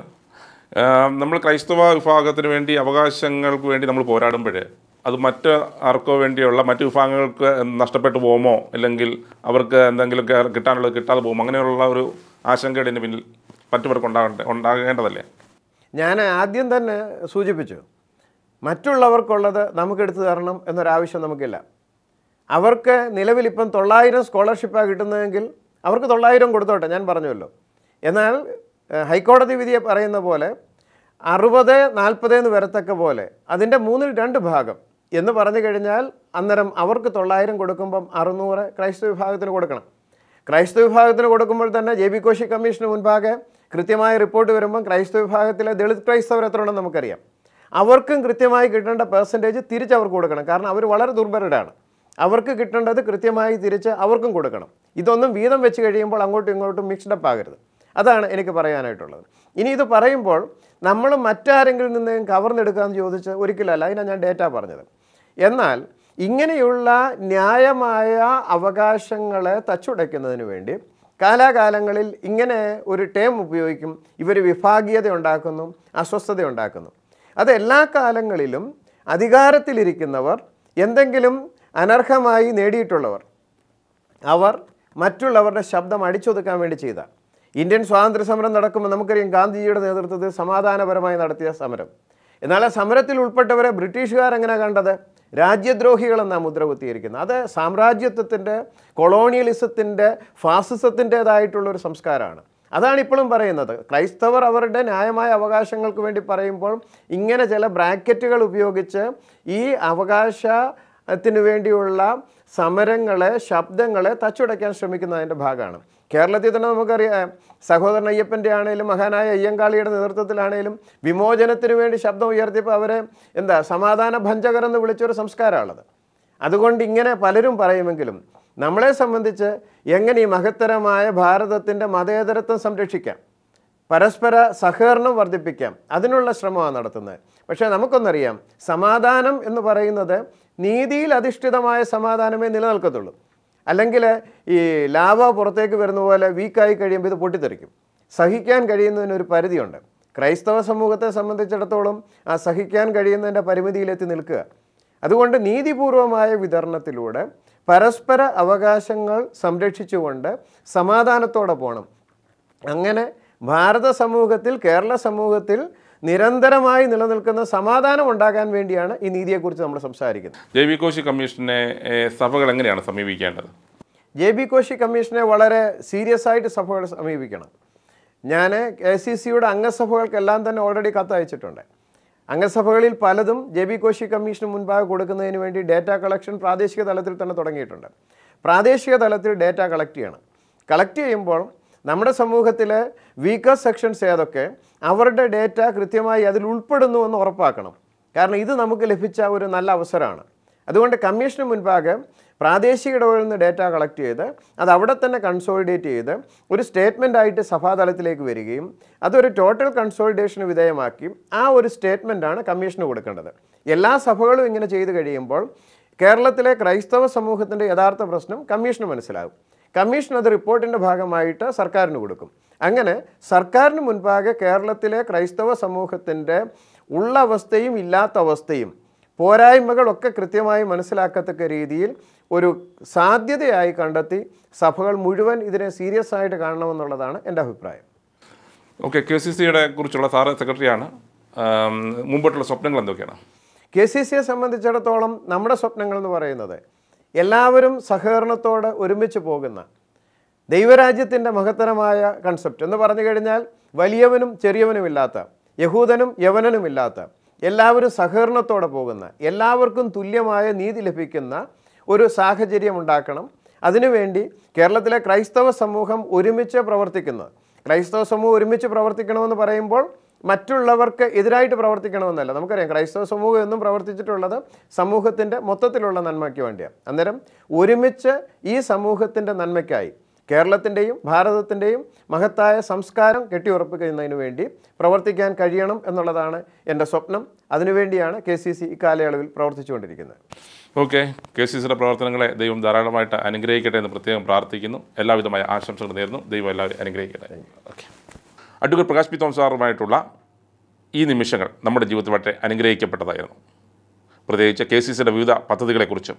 നമ്മൾ ക്രൈസ്തവ വിഭാഗത്തിന് വേണ്ടി അവകാശങ്ങൾക്ക് വേണ്ടി നമ്മൾ പോരാടുമ്പോൾ അത് മറ്റ് ആർക്കോ വേണ്ടിയുള്ള മറ്റ് വിഭാഗങ്ങൾക്ക് നഷ്ടപ്പെട്ടു പോകുമോ? അല്ലെങ്കിൽ അവർക്ക് എന്തെങ്കിലും കിട്ടാനുള്ളത് കിട്ടാതെ പോകുമോ? അങ്ങനെയുള്ള ഒരു ആശങ്കയുടെ പിന്നിൽ മറ്റുപേർക്ക് ഉണ്ടാകേണ്ട ഉണ്ടാകേണ്ടതല്ലേ? ഞാൻ ആദ്യം തന്നെ സൂചിപ്പിച്ചു മറ്റുള്ളവർക്കുള്ളത് നമുക്കെടുത്തു തരണം എന്നൊരാവശ്യം നമുക്കില്ല. അവർക്ക് നിലവിൽ ഇപ്പം തൊള്ളായിരം സ്കോളർഷിപ്പാണ് കിട്ടുന്നതെങ്കിൽ അവർക്ക് തൊള്ളായിരം കൊടുത്തോട്ടെ ഞാൻ പറഞ്ഞുവല്ലോ. എന്നാൽ ഹൈക്കോടതി വിധിയെ പറയുന്ന പോലെ അറുപത് നാൽപ്പത് എന്ന് വരത്തക്ക പോലെ അതിന്റെ മൂന്നിൽ രണ്ട് ഭാഗം എന്ന് പറഞ്ഞു കഴിഞ്ഞാൽ അന്നേരം അവർക്ക് തൊള്ളായിരം കൊടുക്കുമ്പം അറുന്നൂറ് ക്രൈസ്തവ വിഭാഗത്തിന് കൊടുക്കണം. ക്രൈസ്തവ വിഭാഗത്തിന് കൊടുക്കുമ്പോൾ തന്നെ ജെ ബി കോശി കമ്മീഷന് മുൻപാകെ കൃത്യമായ റിപ്പോർട്ട് വരുമ്പം ക്രൈസ്തവ വിഭാഗത്തിലെ ദളിത് ക്രൈസ്തവർ എത്ര ഉണ്ടെന്ന് നമുക്കറിയാം. അവർക്കും കൃത്യമായി കിട്ടേണ്ട പെർസെന്റേജ് തിരിച്ച് അവർക്ക് കൊടുക്കണം. കാരണം അവർ വളരെ ദുർബലരാണ്. അവർക്ക് കിട്ടേണ്ടത് കൃത്യമായി തിരിച്ച് അവർക്കും കൊടുക്കണം. ഇതൊന്നും വീതം വെച്ച് കഴിയുമ്പോൾ അങ്ങോട്ടും ഇങ്ങോട്ടും മിക്സ്ഡ് അപ്പ് ആകരുത്. അതാണ് എനിക്ക് പറയാനായിട്ടുള്ളത്. ഇനി ഇത് പറയുമ്പോൾ നമ്മൾ മറ്റാരെങ്കിലും നിന്ന് കവർന്നെടുക്കാമെന്ന് ചോദിച്ച് ഒരിക്കലല്ല അതിനാണ് ഞാൻ ഡേറ്റ പറഞ്ഞത്. എന്നാൽ ഇങ്ങനെയുള്ള ന്യായമായ അവകാശങ്ങളെ തച്ചുടയ്ക്കുന്നതിന് വേണ്ടി കാലാകാലങ്ങളിൽ ഇങ്ങനെ ഒരു ടേം ഉപയോഗിക്കും. ഇവർ വിഭാഗീയത ഉണ്ടാക്കുന്നു അസ്വസ്ഥത ഉണ്ടാക്കുന്നു. അത് എല്ലാ കാലങ്ങളിലും അധികാരത്തിലിരിക്കുന്നവർ എന്തെങ്കിലും അനർഹമായി നേടിയിട്ടുള്ളവർ അവർ മറ്റുള്ളവരുടെ ശബ്ദം അടിച്ചൊതുക്കാൻ വേണ്ടി ചെയ്ത. ഇന്ത്യൻ സ്വാതന്ത്ര്യ സമരം നടക്കുമ്പോൾ നമുക്കറിയാം ഗാന്ധിജിയുടെ നേതൃത്വത്തിൽ സമാധാനപരമായി നടത്തിയ സമരം. എന്നാൽ ആ സമരത്തിൽ ഉൾപ്പെട്ടവരെ ബ്രിട്ടീഷുകാർ എങ്ങനെ കണ്ടത്? രാജ്യദ്രോഹികളെന്നാണ് മുദ്ര കുത്തിയിരിക്കുന്നത് അത് സാമ്രാജ്യത്വത്തിന്റെ കൊളോണിയലിസത്തിന്റെ ഫാസിസത്തിന്റെതായിട്ടുള്ളൊരു സംസ്കാരമാണ്. അതാണ് ഇപ്പോഴും പറയുന്നത്. ക്രൈസ്തവർ അവരുടെ ന്യായമായ അവകാശങ്ങൾക്ക് വേണ്ടി പറയുമ്പോൾ ഇങ്ങനെ ചില ബ്രാക്കറ്റുകൾ ഉപയോഗിച്ച് ഈ അവകാശ ത്തിനു വേണ്ടിയുള്ള സമരങ്ങളെ ശബ്ദങ്ങളെ തച്ചുടയ്ക്കാൻ ശ്രമിക്കുന്നതിന്റെ ഭാഗമാണ്. കേരളത്തിൽ തന്നെ നമുക്കറിയാം സഹോദരൻ അയ്യപ്പന്റെ ആണെങ്കിലും മഹാനായ അയ്യങ്കാളിയുടെ നേതൃത്വത്തിലാണെങ്കിലും വിമോചനത്തിന് വേണ്ടി ശബ്ദം ഉയർത്തിയപ്പോൾ അവരെ എന്താ സമാധാന ഭഞ്ചകർ എന്ന് വിളിച്ചൊരു സംസ്കാരമാണത്. അതുകൊണ്ട് ഇങ്ങനെ പലരും പറയുമെങ്കിലും നമ്മളെ സംബന്ധിച്ച് എങ്ങനെ ഈ മഹത്തരമായ ഭാരതത്തിന്റെ മതേതരത്വം സംരക്ഷിക്കാം പരസ്പര സഹകരണം വർദ്ധിപ്പിക്കാം അതിനുള്ള ശ്രമമാണ് നടത്തുന്നത്. പക്ഷേ നമുക്കൊന്നറിയാം സമാധാനം എന്ന് പറയുന്നത് നീതിയിൽ അധിഷ്ഠിതമായ സമാധാനമേ നിലനിൽക്കത്തുള്ളൂ. അല്ലെങ്കിൽ ഈ ലാവ പുറത്തേക്ക് വരുന്ന പോലെ വീക്കായി കഴിയുമ്പോൾ ഇത് പൊട്ടിത്തെറിക്കും. സഹിക്കാൻ കഴിയുന്നതിനൊരു പരിധിയുണ്ട്. ക്രൈസ്തവ സമൂഹത്തെ സംബന്ധിച്ചിടത്തോളം ആ സഹിക്കാൻ കഴിയുന്നതിന്റെ പരിമിതിയിലെത്തി നിൽക്കുക. അതുകൊണ്ട് നീതിപൂർവമായ വിതരണത്തിലൂടെ പരസ്പര അവകാശങ്ങൾ സംരക്ഷിച്ചുകൊണ്ട് സമാധാനത്തോടെ പോകണം അങ്ങനെ ഭാരത സമൂഹത്തിൽ കേരള സമൂഹത്തിൽ നിരന്തരമായി നിലനിൽക്കുന്ന സമാധാനം ഉണ്ടാകാൻ വേണ്ടിയാണ് ഈ നീതിയെക്കുറിച്ച് നമ്മൾ സംസാരിക്കുന്നത്. ജെ ബി കോശി കമ്മീഷനെ സഭകൾ എങ്ങനെയാണ് സമീപിക്കേണ്ടത്? ജെ ബി കോശി കമ്മീഷനെ വളരെ സീരിയസ് ആയിട്ട് സഭകൾ സമീപിക്കണം. ഞാൻ കെ സി സിയുടെ അംഗസഭകൾക്കെല്ലാം തന്നെ ഓൾറെഡി കത്ത് അയച്ചിട്ടുണ്ട് അംഗസഭകളിൽ പലതും ജെ ബി കോശി കമ്മീഷന് മുൻപാകെ കൊടുക്കുന്നതിന് വേണ്ടി ഡേറ്റ കളക്ഷൻ പ്രാദേശിക തലത്തിൽ തന്നെ തുടങ്ങിയിട്ടുണ്ട്. പ്രാദേശിക തലത്തിൽ ഡാറ്റ കളക്ട് ചെയ്യണം. കളക്ട് ചെയ്യുമ്പോൾ നമ്മുടെ സമൂഹത്തിലെ വീക്കർ സെക്ഷൻസ് ഏതൊക്കെ അവരുടെ ഡേറ്റ കൃത്യമായി അതിൽ ഉൾപ്പെടുന്നു എന്ന് ഉറപ്പാക്കണം. കാരണം ഇത് നമുക്ക് ലഭിച്ച ഒരു നല്ല അവസരമാണ്. അതുകൊണ്ട് കമ്മീഷന് മുൻപാകെ പ്രാദേശിക ഇടവുകളിൽ നിന്ന് ഡേറ്റ കളക്ട് ചെയ്ത് അത് അവിടെ തന്നെ കൺസോളിഡേറ്റ് ചെയ്ത് ഒരു സ്റ്റേറ്റ്മെന്റ് ആയിട്ട് സഭാതലത്തിലേക്ക് വരികയും അതൊരു ടോട്ടൽ കൺസോളിഡേഷന് വിധേയമാക്കി ആ ഒരു സ്റ്റേറ്റ്മെന്റാണ് കമ്മീഷന് കൊടുക്കേണ്ടത്. എല്ലാ സഭകളും ഇങ്ങനെ ചെയ്തു കഴിയുമ്പോൾ കേരളത്തിലെ ക്രൈസ്തവ സമൂഹത്തിന്റെ യഥാർത്ഥ പ്രശ്നം കമ്മീഷന് മനസ്സിലാകും. കമ്മീഷൻ അത് റിപ്പോർട്ടിന്റെ ഭാഗമായിട്ട് സർക്കാരിന് കൊടുക്കും. അങ്ങനെ സർക്കാരിന് മുൻപാകെ കേരളത്തിലെ ക്രൈസ്തവ സമൂഹത്തിന്റെ ഉള്ള അവസ്ഥയും ഇല്ലാത്ത അവസ്ഥയും പോരായ്മകളൊക്കെ കൃത്യമായി മനസ്സിലാക്കത്തക്ക രീതിയിൽ ഒരു സാധ്യതയായി കണ്ടെത്തി സഭകൾ മുഴുവൻ ഇതിനെ സീരിയസ് ആയിട്ട് കാണണമെന്നുള്ളതാണ് എന്റെ അഭിപ്രായം. ഓക്കെ കെ സി സിയുടെ കുറിച്ചുള്ള സാറ് സെക്രട്ടറിയാണ്. മുമ്പോട്ടുള്ള സ്വപ്നങ്ങൾ എന്തൊക്കെയാണ്? കെ സി സിയെ സംബന്ധിച്ചിടത്തോളം നമ്മുടെ സ്വപ്നങ്ങൾ എന്ന് പറയുന്നത് എല്ലാവരും സഹകരണത്തോടെ ഒരുമിച്ച് പോകുന്ന ദൈവരാജ്യത്തിന്റെ മഹത്തരമായ കൺസെപ്റ്റ് എന്ന് പറഞ്ഞു കഴിഞ്ഞാൽ വലിയവനും ചെറിയവനും ഇല്ലാത്ത യഹൂദനും യവനനും ഇല്ലാത്ത എല്ലാവരും സഹകരണത്തോടെ പോകുന്ന എല്ലാവർക്കും തുല്യമായ നീതി ലഭിക്കുന്ന ഒരു സാഹചര്യം ഉണ്ടാക്കണം. അതിനുവേണ്ടി കേരളത്തിലെ ക്രൈസ്തവ സമൂഹം ഒരുമിച്ച് പ്രവർത്തിക്കുന്നത് ക്രൈസ്തവ സമൂഹം ഒരുമിച്ച് പ്രവർത്തിക്കണമെന്ന് പറയുമ്പോൾ മറ്റുള്ളവർക്ക് എതിരായിട്ട് പ്രവർത്തിക്കണമെന്നല്ല. നമുക്കറിയാം ക്രൈസ്തവ സമൂഹം എന്നും പ്രവർത്തിച്ചിട്ടുള്ളത് സമൂഹത്തിന്റെ മൊത്തത്തിലുള്ള നന്മയ്ക്ക് വേണ്ടിയാണ്. അന്നേരം ഒരുമിച്ച് ഈ സമൂഹത്തിന്റെ നന്മയ്ക്കായി കേരളത്തിന്റെയും ഭാരതത്തിന്റെയും മഹത്തായ സംസ്കാരം കെട്ടിയുറപ്പിക്കുന്നതിന് വേണ്ടി പ്രവർത്തിക്കാൻ കഴിയണം എന്നുള്ളതാണ് എന്റെ സ്വപ്നം. അതിനുവേണ്ടിയാണ് കെ സി സി ഇക്കാലയളവിൽ പ്രവർത്തിച്ചുകൊണ്ടിരിക്കുന്നത്. ഓക്കെ. കെ സി സിയുടെ പ്രവർത്തനങ്ങളെ ദൈവം ധാരാളമായിട്ട് അനുഗ്രഹിക്കട്ടെ എന്ന് പ്രത്യേകം പ്രാർത്ഥിക്കുന്നു. എല്ലാവിധമായ ആശംസകൾ നേരുന്നു. ദൈവം എല്ലാവരും അനുഗ്രഹിക്കട്ടെ. Okay. Advocate Prakash P Thomas സാറുമായിട്ടുള്ള ഈ നിമിഷങ്ങൾ നമ്മുടെ ജീവിതത്തിൽ വളരെ അനുഗ്രഹിക്കപ്പെട്ടതായിരുന്നു. പ്രത്യേകിച്ച് കെ സി സിയുടെ വിവിധ പദ്ധതികളെക്കുറിച്ചും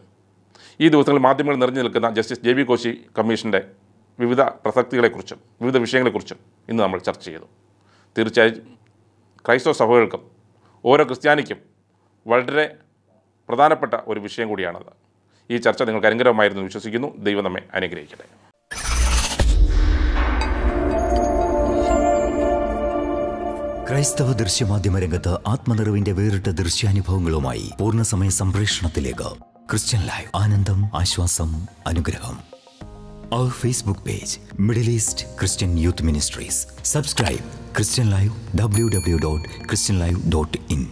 ഈ ദിവസങ്ങളിൽ മാധ്യമങ്ങൾ നിറഞ്ഞു നിൽക്കുന്ന ജസ്റ്റിസ് ജെ ബി കോശി കമ്മീഷന്റെ വിവിധ പ്രസക്തികളെക്കുറിച്ചും വിവിധ വിഷയങ്ങളെക്കുറിച്ചും ഇന്ന് നമ്മൾ ചർച്ച ചെയ്തു. തീർച്ചയായും ക്രൈസ്തവ സഭകൾക്കും ഓരോ ക്രിസ്ത്യാനിക്കും വളരെ പ്രധാനപ്പെട്ട ഒരു വിഷയം കൂടിയാണത്. ഈ ചർച്ച നിങ്ങൾക്ക് അനുഗ്രഹമായിരുന്നു വിശ്വസിക്കുന്നു. ദൈവം നമ്മെ അനുഗ്രഹിക്കട്ടെ. ക്രൈസ്തവ ദൃശ്യമാധ്യമ രംഗത്ത് ആത്മനിറവിന്റെ വേറിട്ട ദൃശ്യാനുഭവങ്ങളുമായി പൂർണസമയ സംപ്രേഷണത്തിലേക്ക് ക്രിസ്ത്യൻ ലൈവ്. ആനന്ദം ആശ്വാസം അനുഗ്രഹം. അവർ Facebook page Middle East Christian youth ministries subscribe Christian live W W dot Christian live dot in